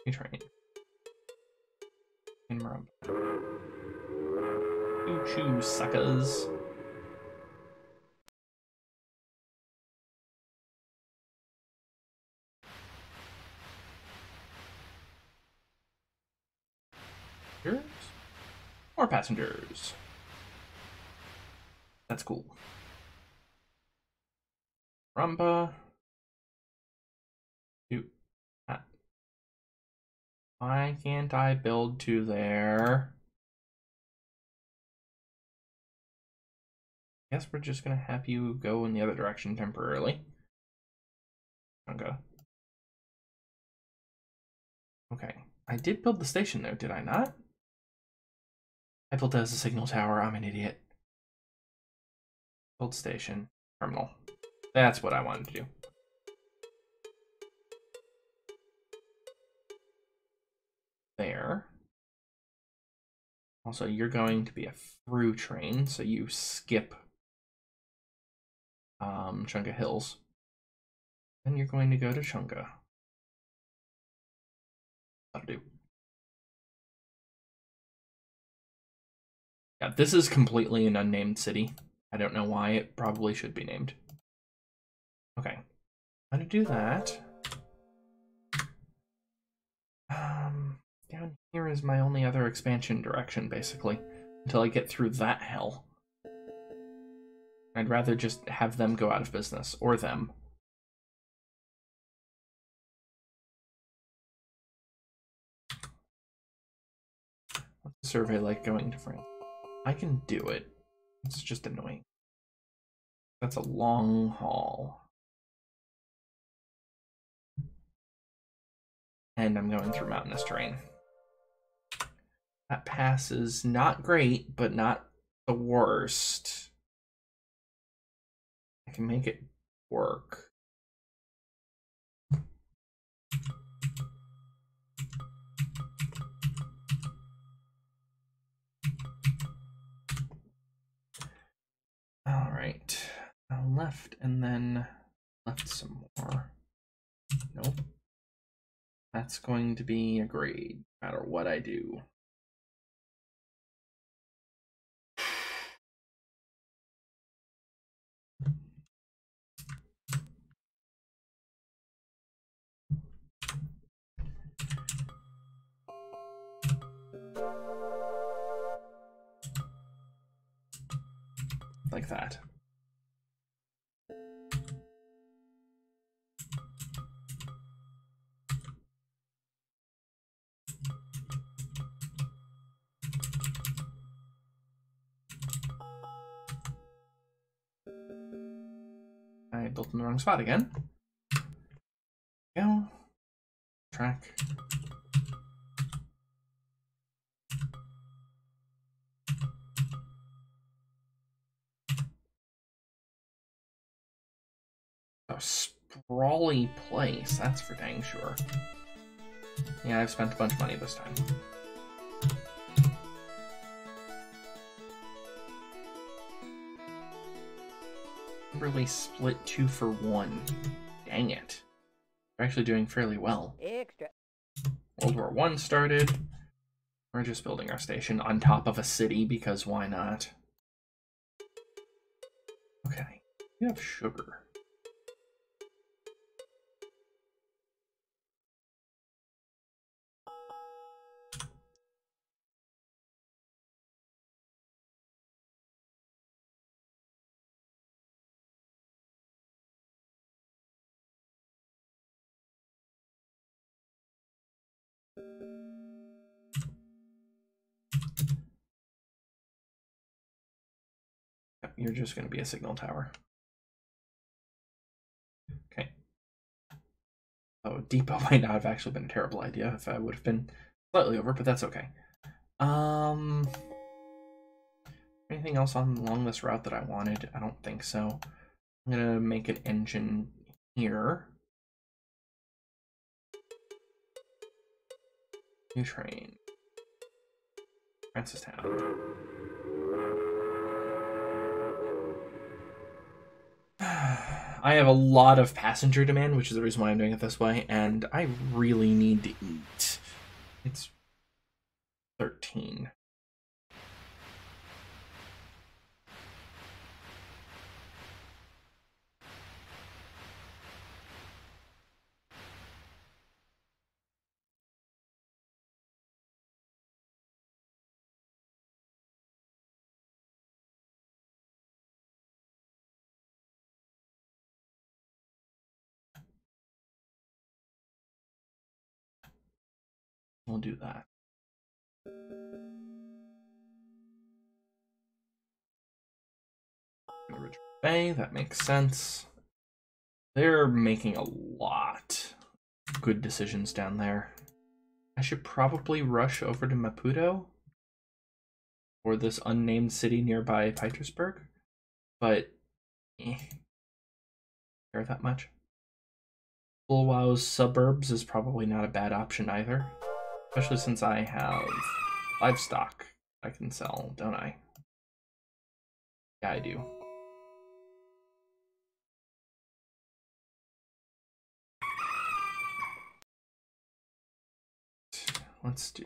You train. In Marumba. Choo suckers. Passengers. That's cool. Rumba. You. Ah. Why can't I build to there? Guess we're just gonna have you go in the other direction temporarily. Okay. Okay. I did build the station though, did I not? I built it as a signal tower. I'm an idiot. Build station. Terminal. That's what I wanted to do. There. Also, you're going to be a through train, so you skip um, Chunga Hills. Then you're going to go to Chunga. That'll do. Yeah, this is completely an unnamed city. I don't know why. It probably should be named. Okay. I'm to do that. Um, down here is my only other expansion direction, basically. Until I get through that hell. I'd rather just have them go out of business. Or them. What's the survey like going to France? I can do it. It's just annoying. That's a long haul. And I'm going through mountainous terrain. That pass is not great, but not the worst. I can make it work. Left and then left some more. Nope. That's going to be a grade, no matter what I do. Like that. Spot again. Go. Track. A sprawly place, that's for dang sure. Yeah, I've spent a bunch of money this time. Really split two for one. Dang it. We're actually doing fairly well. Extra. World War One started. We're just building our station on top of a city because why not? Okay, you have sugar. You're just going to be a signal tower. Okay. Oh, depot might not have actually been a terrible idea if I would have been slightly over, but that's okay. Um, anything else on along this route that I wanted? I don't think so. I'm gonna make an engine here. New train. Francistown. I have a lot of passenger demand, which is the reason why I'm doing it this way, and I really need to eat. It's 13. We'll do that. Bay, that makes sense. They're making a lot good decisions down there. I should probably rush over to Maputo or this unnamed city nearby Petersburg, but eh, care that much. Bulwow's suburbs is probably not a bad option either, especially since I have livestock I can sell, don't I? Yeah, I do. Let's do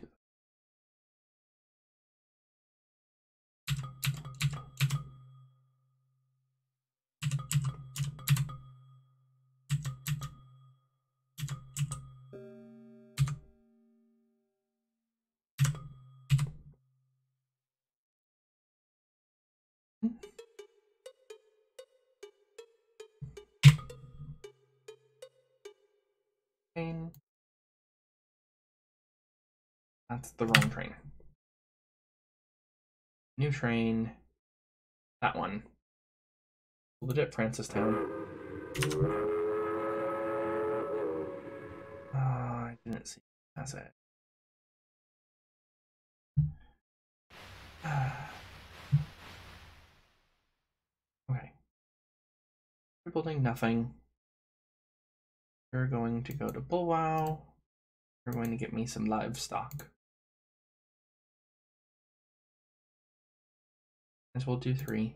That's the wrong train. New train. That one. Legit Francistown. Uh, I didn't see. That's it. okay. We're building nothing. You're going to go to Bulwow. You're going to get me some livestock. As we'll do three.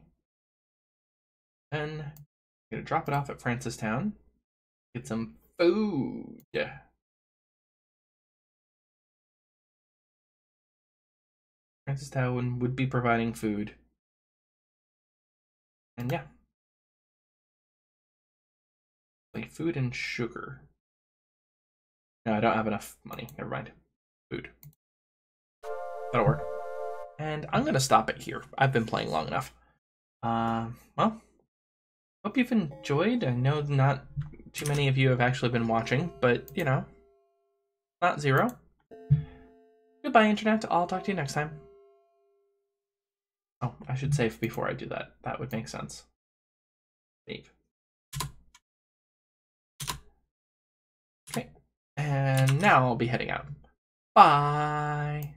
Then I'm gonna drop it off at Francistown. Get some food. Francistown would be providing food. And yeah. Like food and sugar. No, I don't have enough money. Never mind. Food. That'll work. And I'm gonna stop it here. I've been playing long enough. Uh, well, hope you've enjoyed. I know not too many of you have actually been watching, but you know, not zero. Goodbye, Internet. I'll talk to you next time. Oh, I should save before I do that. That would make sense. Save. Okay. And now I'll be heading out. Bye.